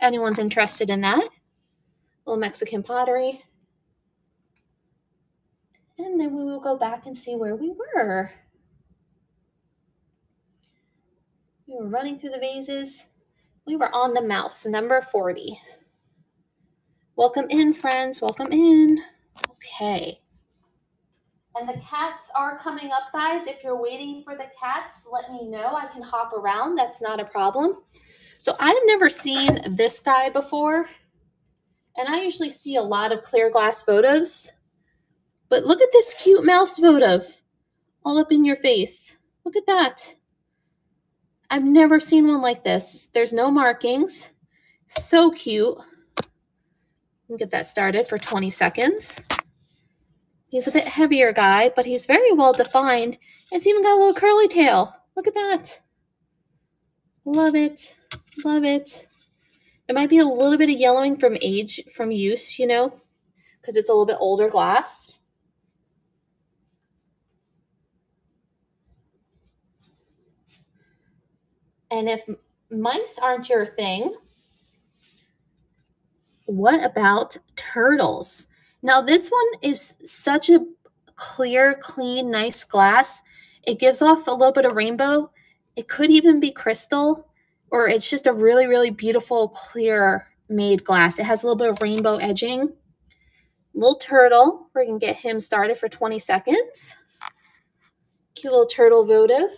Anyone's interested in that? little Mexican pottery. And then we will go back and see where we were. We were running through the vases. We were on the mouse, number 40. Welcome in, friends. Welcome in. Okay. And the cats are coming up, guys. If you're waiting for the cats, let me know. I can hop around. That's not a problem. So I've never seen this guy before. And I usually see a lot of clear glass photos. But look at this cute mouse votive all up in your face. Look at that. I've never seen one like this. There's no markings. So cute. We'll get that started for 20 seconds. He's a bit heavier guy, but he's very well defined. It's even got a little curly tail. Look at that. Love it. Love it. There might be a little bit of yellowing from age, from use, you know, because it's a little bit older glass. And if mice aren't your thing, what about turtles? Now, this one is such a clear, clean, nice glass. It gives off a little bit of rainbow. It could even be crystal, or it's just a really, really beautiful, clear made glass. It has a little bit of rainbow edging. Little turtle. We're going to get him started for 20 seconds. Cute little turtle votive.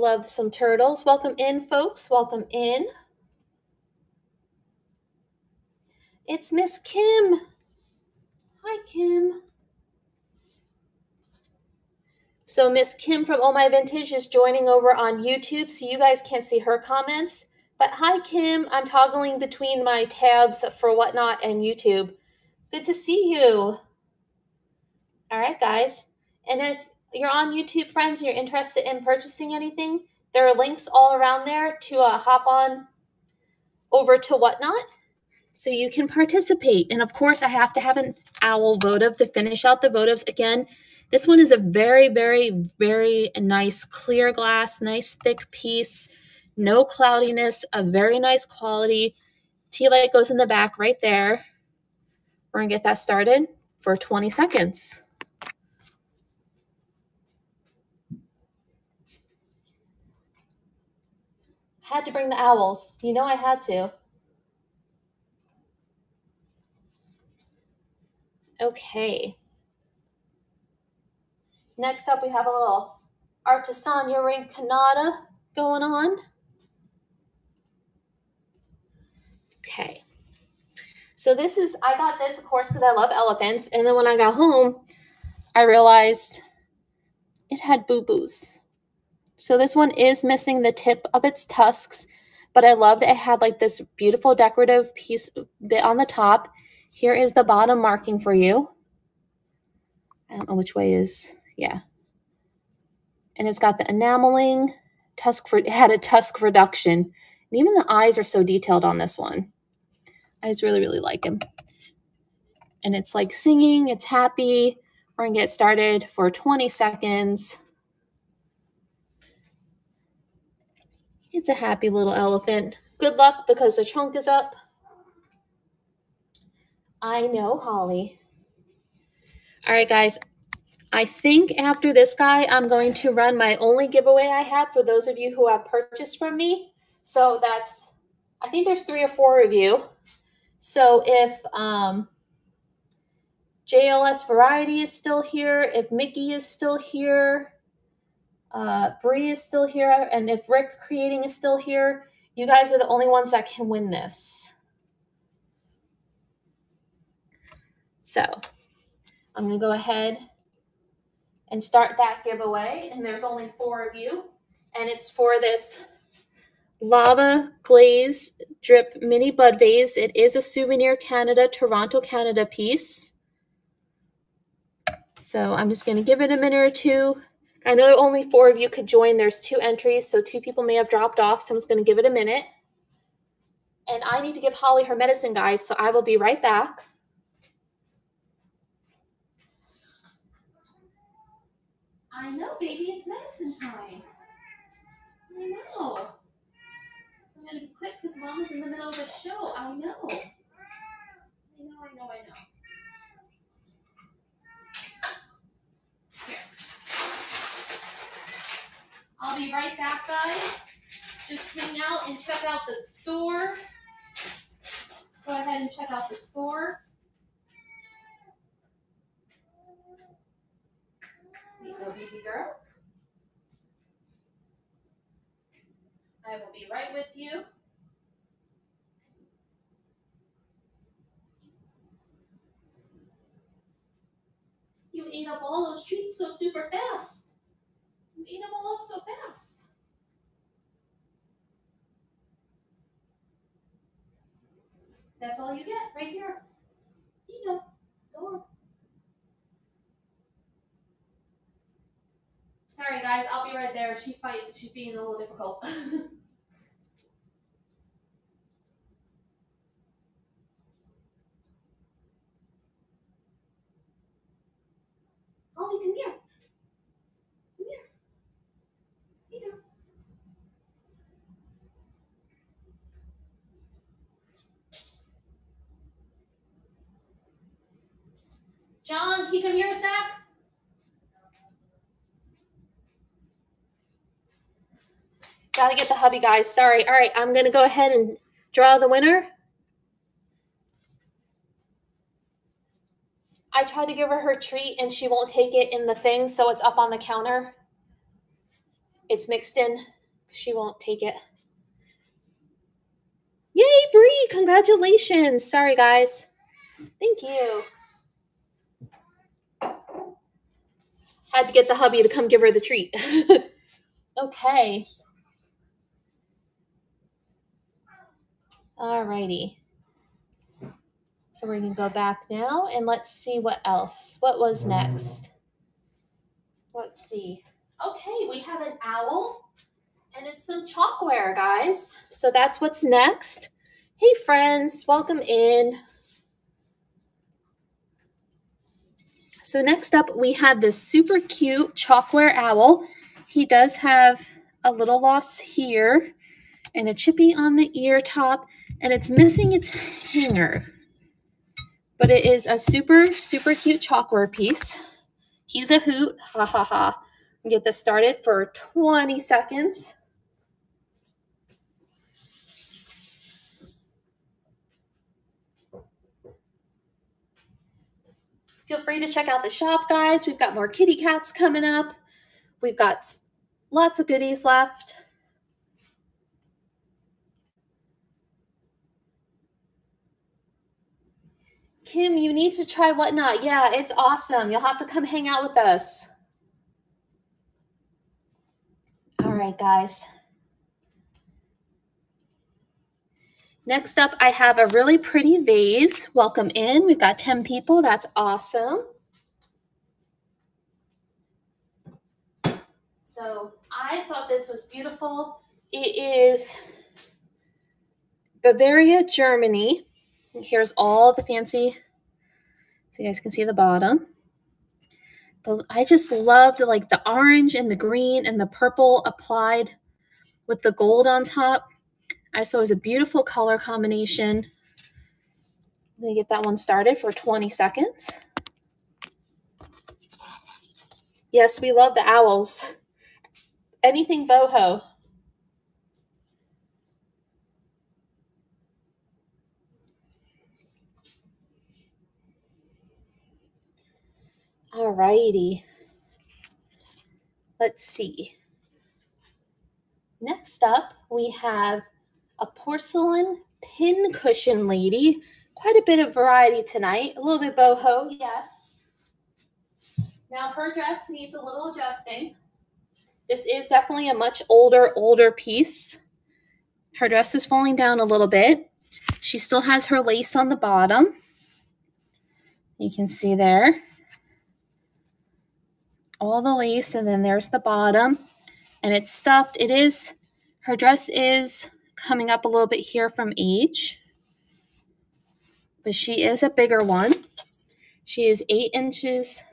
Love some turtles. Welcome in, folks. Welcome in. It's Miss Kim. Hi, Kim. So Miss Kim from Oh My Vintage is joining over on YouTube, so you guys can't see her comments. But hi, Kim. I'm toggling between my tabs for Whatnot and YouTube. Good to see you. All right, guys. And if you're on YouTube, friends, and you're interested in purchasing anything, there are links all around there to uh, hop on over to Whatnot so you can participate. And of course, I have to have an owl votive to finish out the votives. Again, this one is a very, very, very nice clear glass, nice thick piece, no cloudiness, a very nice quality. Tea light goes in the back right there. We're gonna get that started for 20 seconds. Had to bring the owls. You know I had to. Okay. Next up, we have a little Artesania Rinconada going on. Okay. So this is, I got this, of course, because I love elephants. And then when I got home, I realized it had boo-boos. So this one is missing the tip of its tusks, but I love that it had like this beautiful decorative piece bit on the top. Here is the bottom marking for you. I don't know which way is, yeah. And it's got the enameling, tusk for, had a tusk reduction. And even the eyes are so detailed on this one. I just really, really like him. And it's like singing, it's happy. We're gonna get started for 20 seconds. It's a happy little elephant. Good luck because the trunk is up. I know, Holly. All right, guys. I think after this guy, I'm going to run my only giveaway I have for those of you who have purchased from me. So that's, I think there's three or four of you. So if um, JLS Variety is still here, if Mickey is still here, uh, Bree is still here, and if Rick Creating is still here, you guys are the only ones that can win this. So I'm going to go ahead and start that giveaway. And there's only four of you. And it's for this lava glaze drip mini bud vase. It is a Souvenir Canada, Toronto, Canada piece. So I'm just going to give it a minute or two I know only four of you could join. There's two entries, so two people may have dropped off. Someone's going to give it a minute. And I need to give Holly her medicine, guys, so I will be right back. I know, baby, it's medicine time. I know. I'm gonna be quick because mom is in the middle of a show. I know. I know, I know, I know. I'll be right back, guys. Just hang out and check out the store. Go ahead and check out the store. Go, baby girl. I will be right with you. You ate up all those treats so super fast. Ate them all up so fast. That's all you get right here. You go. Go on. Sorry guys, I'll be right there. She's fight she's being a little difficult. Ollie, come here. Come here. Here you go. John, can you come here a sec? Gotta get the hubby, guys. Sorry. All right, I'm gonna go ahead and draw the winner. I tried to give her her treat and she won't take it in the thing, so it's up on the counter. It's mixed in. She won't take it. Yay, Bree! Congratulations. Sorry, guys. Thank you. Had to get the hubby to come give her the treat. okay. Alrighty. So we're going to go back now and let's see what else. What was next? Let's see. Okay, we have an owl and it's some chalkware, guys. So that's what's next. Hey, friends, welcome in. So next up, we have this super cute chalkware owl. He does have a little loss here and a chippy on the ear top, and it's missing its hanger but it is a super, super cute chalkware piece. He's a hoot. Ha ha ha. Get this started for 20 seconds. Feel free to check out the shop, guys. We've got more kitty cats coming up. We've got lots of goodies left. Kim, you need to try Whatnot. Yeah, it's awesome. You'll have to come hang out with us. All right, guys. Next up, I have a really pretty vase. Welcome in. We've got 10 people. That's awesome. So I thought this was beautiful. It is Bavaria, Germany. Here's all the fancy, so you guys can see the bottom. But I just loved like the orange and the green and the purple applied with the gold on top. I saw it was a beautiful color combination. I'm gonna get that one started for 20 seconds. Yes, we love the owls. Anything boho. All righty. Let's see. Next up, we have a porcelain pin cushion lady. Quite a bit of variety tonight. A little bit boho, yes. Now her dress needs a little adjusting. This is definitely a much older, older piece. Her dress is falling down a little bit. She still has her lace on the bottom. You can see there all the lace and then there's the bottom and it's stuffed. It is, her dress is coming up a little bit here from age, but she is a bigger one. She is eight inches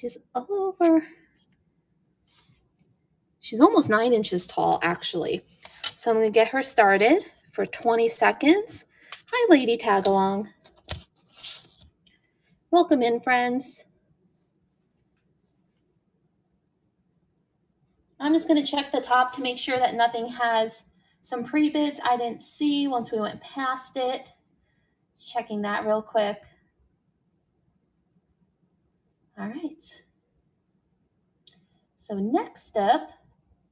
She's over. She's almost nine inches tall, actually. So I'm going to get her started for 20 seconds. Hi, Lady Tagalong. Welcome in, friends. I'm just going to check the top to make sure that nothing has some pre-bids I didn't see once we went past it. Checking that real quick. All right. So next up,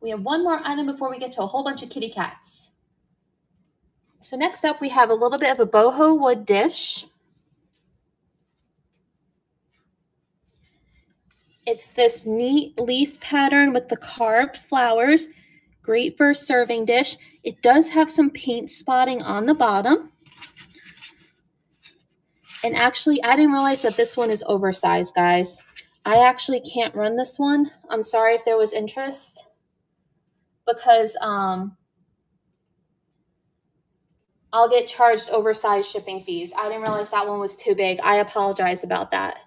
we have one more item before we get to a whole bunch of kitty cats. So next up, we have a little bit of a boho wood dish. It's this neat leaf pattern with the carved flowers. Great for a serving dish. It does have some paint spotting on the bottom. And actually, I didn't realize that this one is oversized, guys. I actually can't run this one. I'm sorry if there was interest because um, I'll get charged oversized shipping fees. I didn't realize that one was too big. I apologize about that.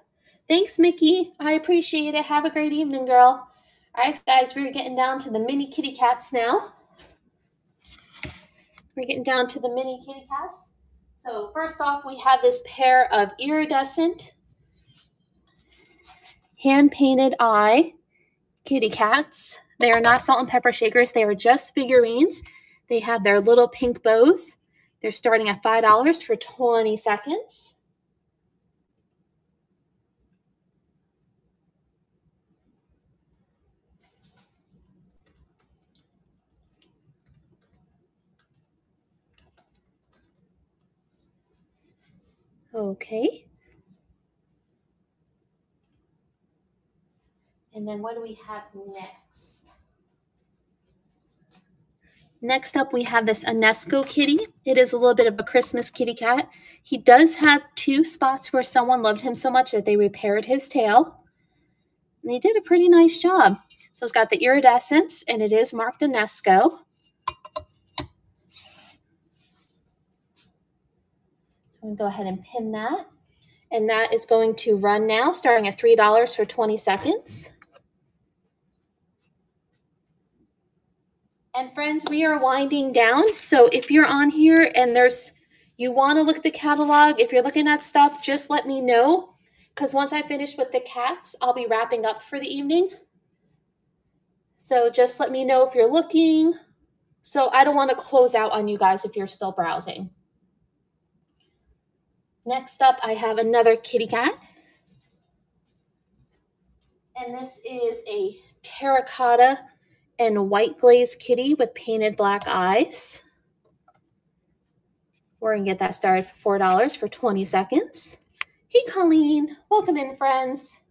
Thanks, Mickey. I appreciate it. Have a great evening, girl. All right, guys, we're getting down to the mini kitty cats now. We're getting down to the mini kitty cats. So first off, we have this pair of iridescent hand-painted eye kitty cats. They are not salt and pepper shakers. They are just figurines. They have their little pink bows. They're starting at $5 for 20 seconds. Okay. And then what do we have next? Next up, we have this Enesco kitty. It is a little bit of a Christmas kitty cat. He does have two spots where someone loved him so much that they repaired his tail. And they did a pretty nice job. So it's got the iridescence, and it is marked I'm going to go ahead and pin that. And that is going to run now, starting at $3 for 20 seconds. And friends, we are winding down. So if you're on here and there's you want to look at the catalog, if you're looking at stuff, just let me know. Because once I finish with the cats, I'll be wrapping up for the evening. So just let me know if you're looking. So I don't want to close out on you guys if you're still browsing. Next up, I have another kitty cat. And this is a terracotta and white glazed kitty with painted black eyes. We're going to get that started for $4 for 20 seconds. Hey, Colleen. Welcome in, friends.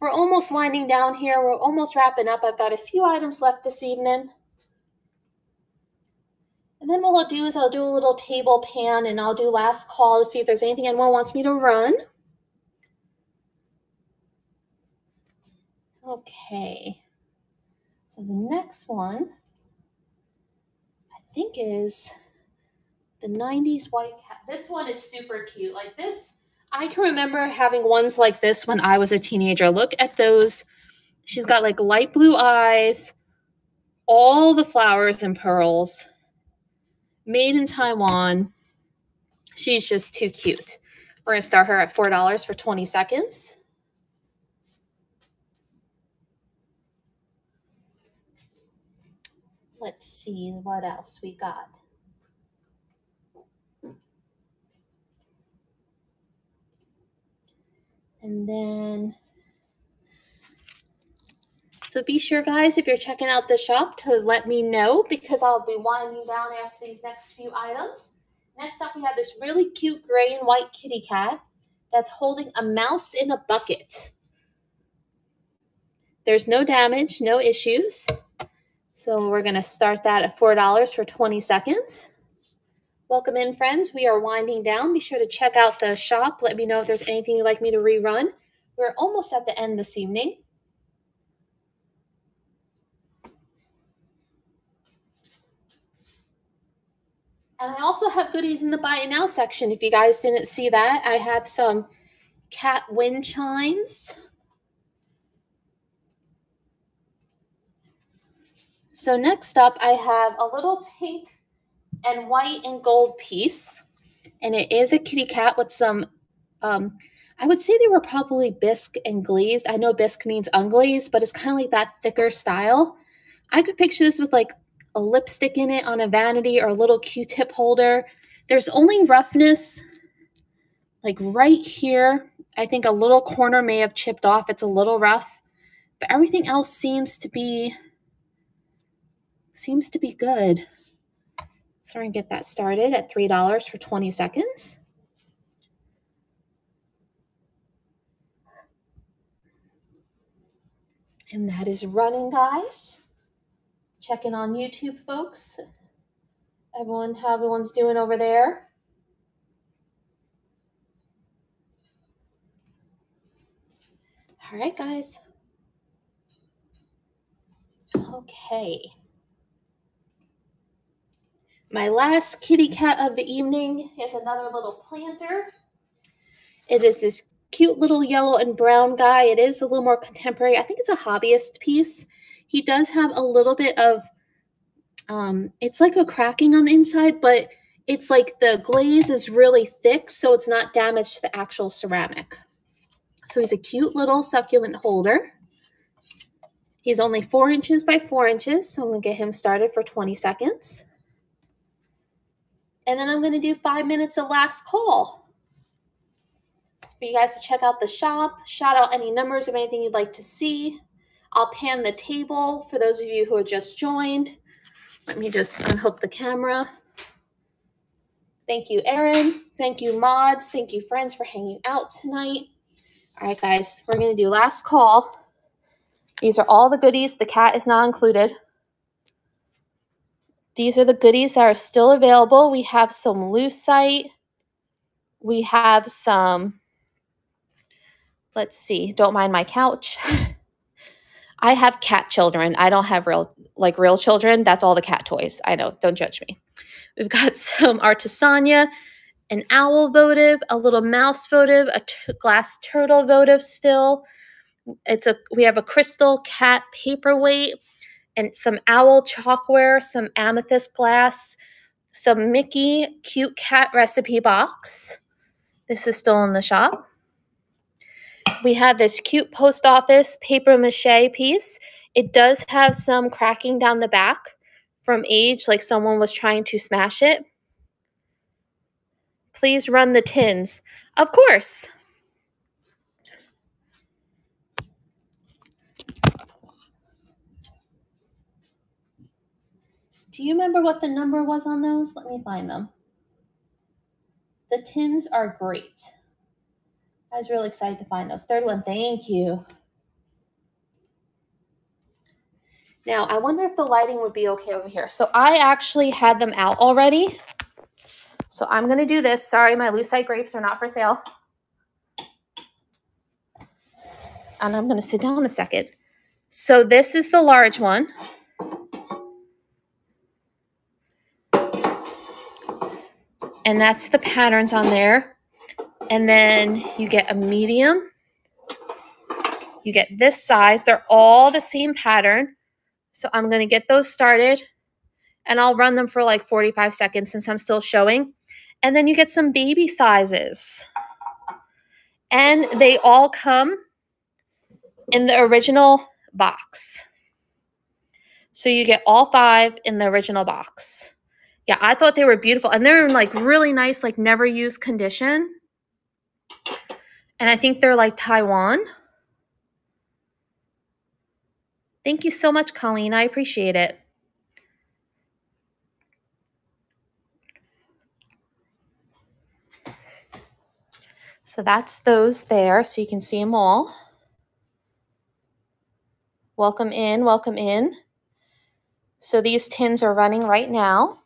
We're almost winding down here. We're almost wrapping up. I've got a few items left this evening. And then what I'll do is I'll do a little table pan and I'll do last call to see if there's anything anyone wants me to run. Okay. So the next one, I think is the 90s white cat. This one is super cute. Like this, I can remember having ones like this when I was a teenager. Look at those. She's got like light blue eyes, all the flowers and pearls made in Taiwan. She's just too cute. We're going to start her at $4 for 20 seconds. Let's see what else we got. And then so be sure, guys, if you're checking out the shop to let me know because I'll be winding down after these next few items. Next up, we have this really cute gray and white kitty cat that's holding a mouse in a bucket. There's no damage, no issues. So we're going to start that at $4 for 20 seconds. Welcome in, friends. We are winding down. Be sure to check out the shop. Let me know if there's anything you'd like me to rerun. We're almost at the end this evening. And I also have goodies in the buy it now section. If you guys didn't see that, I have some cat wind chimes. So next up, I have a little pink and white and gold piece. And it is a kitty cat with some, um, I would say they were probably bisque and glazed. I know bisque means unglazed, but it's kind of like that thicker style. I could picture this with like a lipstick in it on a vanity or a little Q-tip holder. There's only roughness like right here. I think a little corner may have chipped off. It's a little rough, but everything else seems to be seems to be good. So we're gonna get that started at $3 for 20 seconds. And that is running, guys. Checking on YouTube, folks. Everyone, how everyone's doing over there. All right, guys. Okay. My last kitty cat of the evening is another little planter. It is this cute little yellow and brown guy. It is a little more contemporary. I think it's a hobbyist piece. He does have a little bit of, um, it's like a cracking on the inside, but it's like the glaze is really thick, so it's not damaged to the actual ceramic. So he's a cute little succulent holder. He's only four inches by four inches, so I'm gonna get him started for 20 seconds. And then I'm gonna do five minutes of last call. for you guys to check out the shop, shout out any numbers of anything you'd like to see. I'll pan the table for those of you who have just joined. Let me just unhook the camera. Thank you, Erin. Thank you, mods. Thank you, friends, for hanging out tonight. All right, guys, we're going to do last call. These are all the goodies. The cat is not included. These are the goodies that are still available. We have some lucite. We have some, let's see, don't mind my couch. I have cat children. I don't have real like real children. That's all the cat toys. I know. Don't judge me. We've got some Artesania, an owl votive, a little mouse votive, a glass turtle votive still. It's a we have a crystal cat paperweight and some owl chalkware, some amethyst glass, some Mickey cute cat recipe box. This is still in the shop. We have this cute post office paper mache piece. It does have some cracking down the back from age, like someone was trying to smash it. Please run the tins. Of course. Do you remember what the number was on those? Let me find them. The tins are great. I was really excited to find those. Third one, thank you. Now, I wonder if the lighting would be okay over here. So I actually had them out already. So I'm going to do this. Sorry, my lucite grapes are not for sale. And I'm going to sit down a second. So this is the large one. And that's the patterns on there. And then you get a medium. You get this size. They're all the same pattern. So I'm going to get those started and I'll run them for like 45 seconds since I'm still showing. And then you get some baby sizes. And they all come in the original box. So you get all five in the original box. Yeah, I thought they were beautiful. And they're in like really nice, like never used condition. And I think they're like Taiwan. Thank you so much, Colleen. I appreciate it. So that's those there, so you can see them all. Welcome in, welcome in. So these tins are running right now.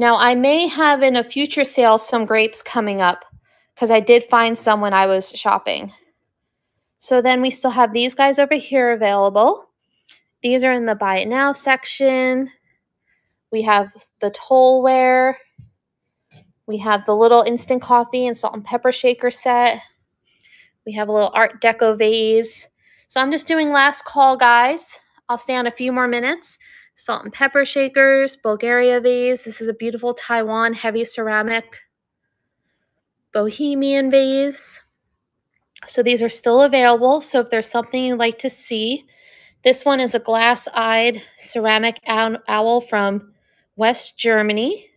Now, I may have in a future sale some grapes coming up because I did find some when I was shopping. So then we still have these guys over here available. These are in the buy it now section. We have the Toleware. We have the little instant coffee and salt and pepper shaker set. We have a little art deco vase. So I'm just doing last call, guys. I'll stay on a few more minutes. Salt and pepper shakers, Bulgaria vase. This is a beautiful Taiwan heavy ceramic Bohemian vase. So these are still available. So if there's something you'd like to see, this one is a glass-eyed ceramic owl from West Germany.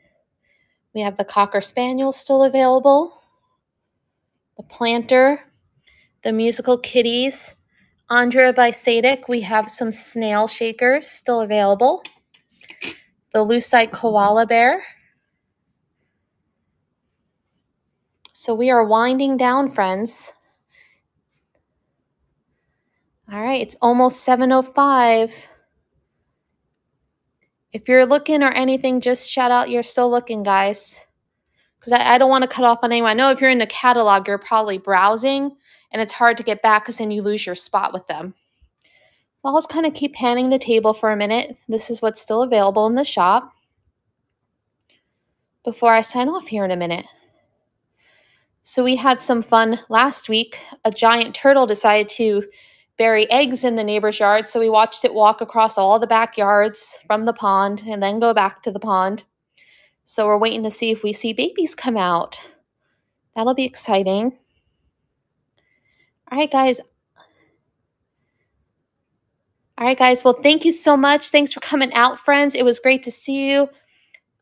We have the Cocker Spaniel still available, the Planter, the Musical Kitties, Andrea by Sadek. We have some snail shakers still available, the Lucite Koala Bear. So we are winding down, friends. All right, it's almost 7.05. If you're looking or anything, just shout out you're still looking, guys. Because I, I, don't want to cut off on anyone. I know if you're in the catalog, you're probably browsing, and it's hard to get back because then you lose your spot with them. I'll just kind of keep panning the table for a minute. This is what's still available in the shop before I sign off here in a minute. So we had some fun last week. A giant turtle decided to bury eggs in the neighbor's yard. So we watched it walk across all the backyards from the pond and then go back to the pond. So we're waiting to see if we see babies come out. That'll be exciting. All right, guys. All right, guys. Well, thank you so much. Thanks for coming out, friends. It was great to see you.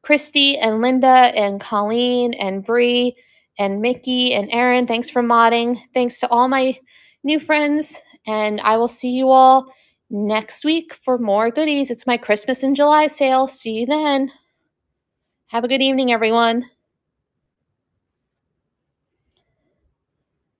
Christy and Linda and Colleen and Bree and Mickey and Aaron, thanks for modding. Thanks to all my new friends and I will see you all next week for more goodies. It's my Christmas in July sale. See you then. Have a good evening, everyone.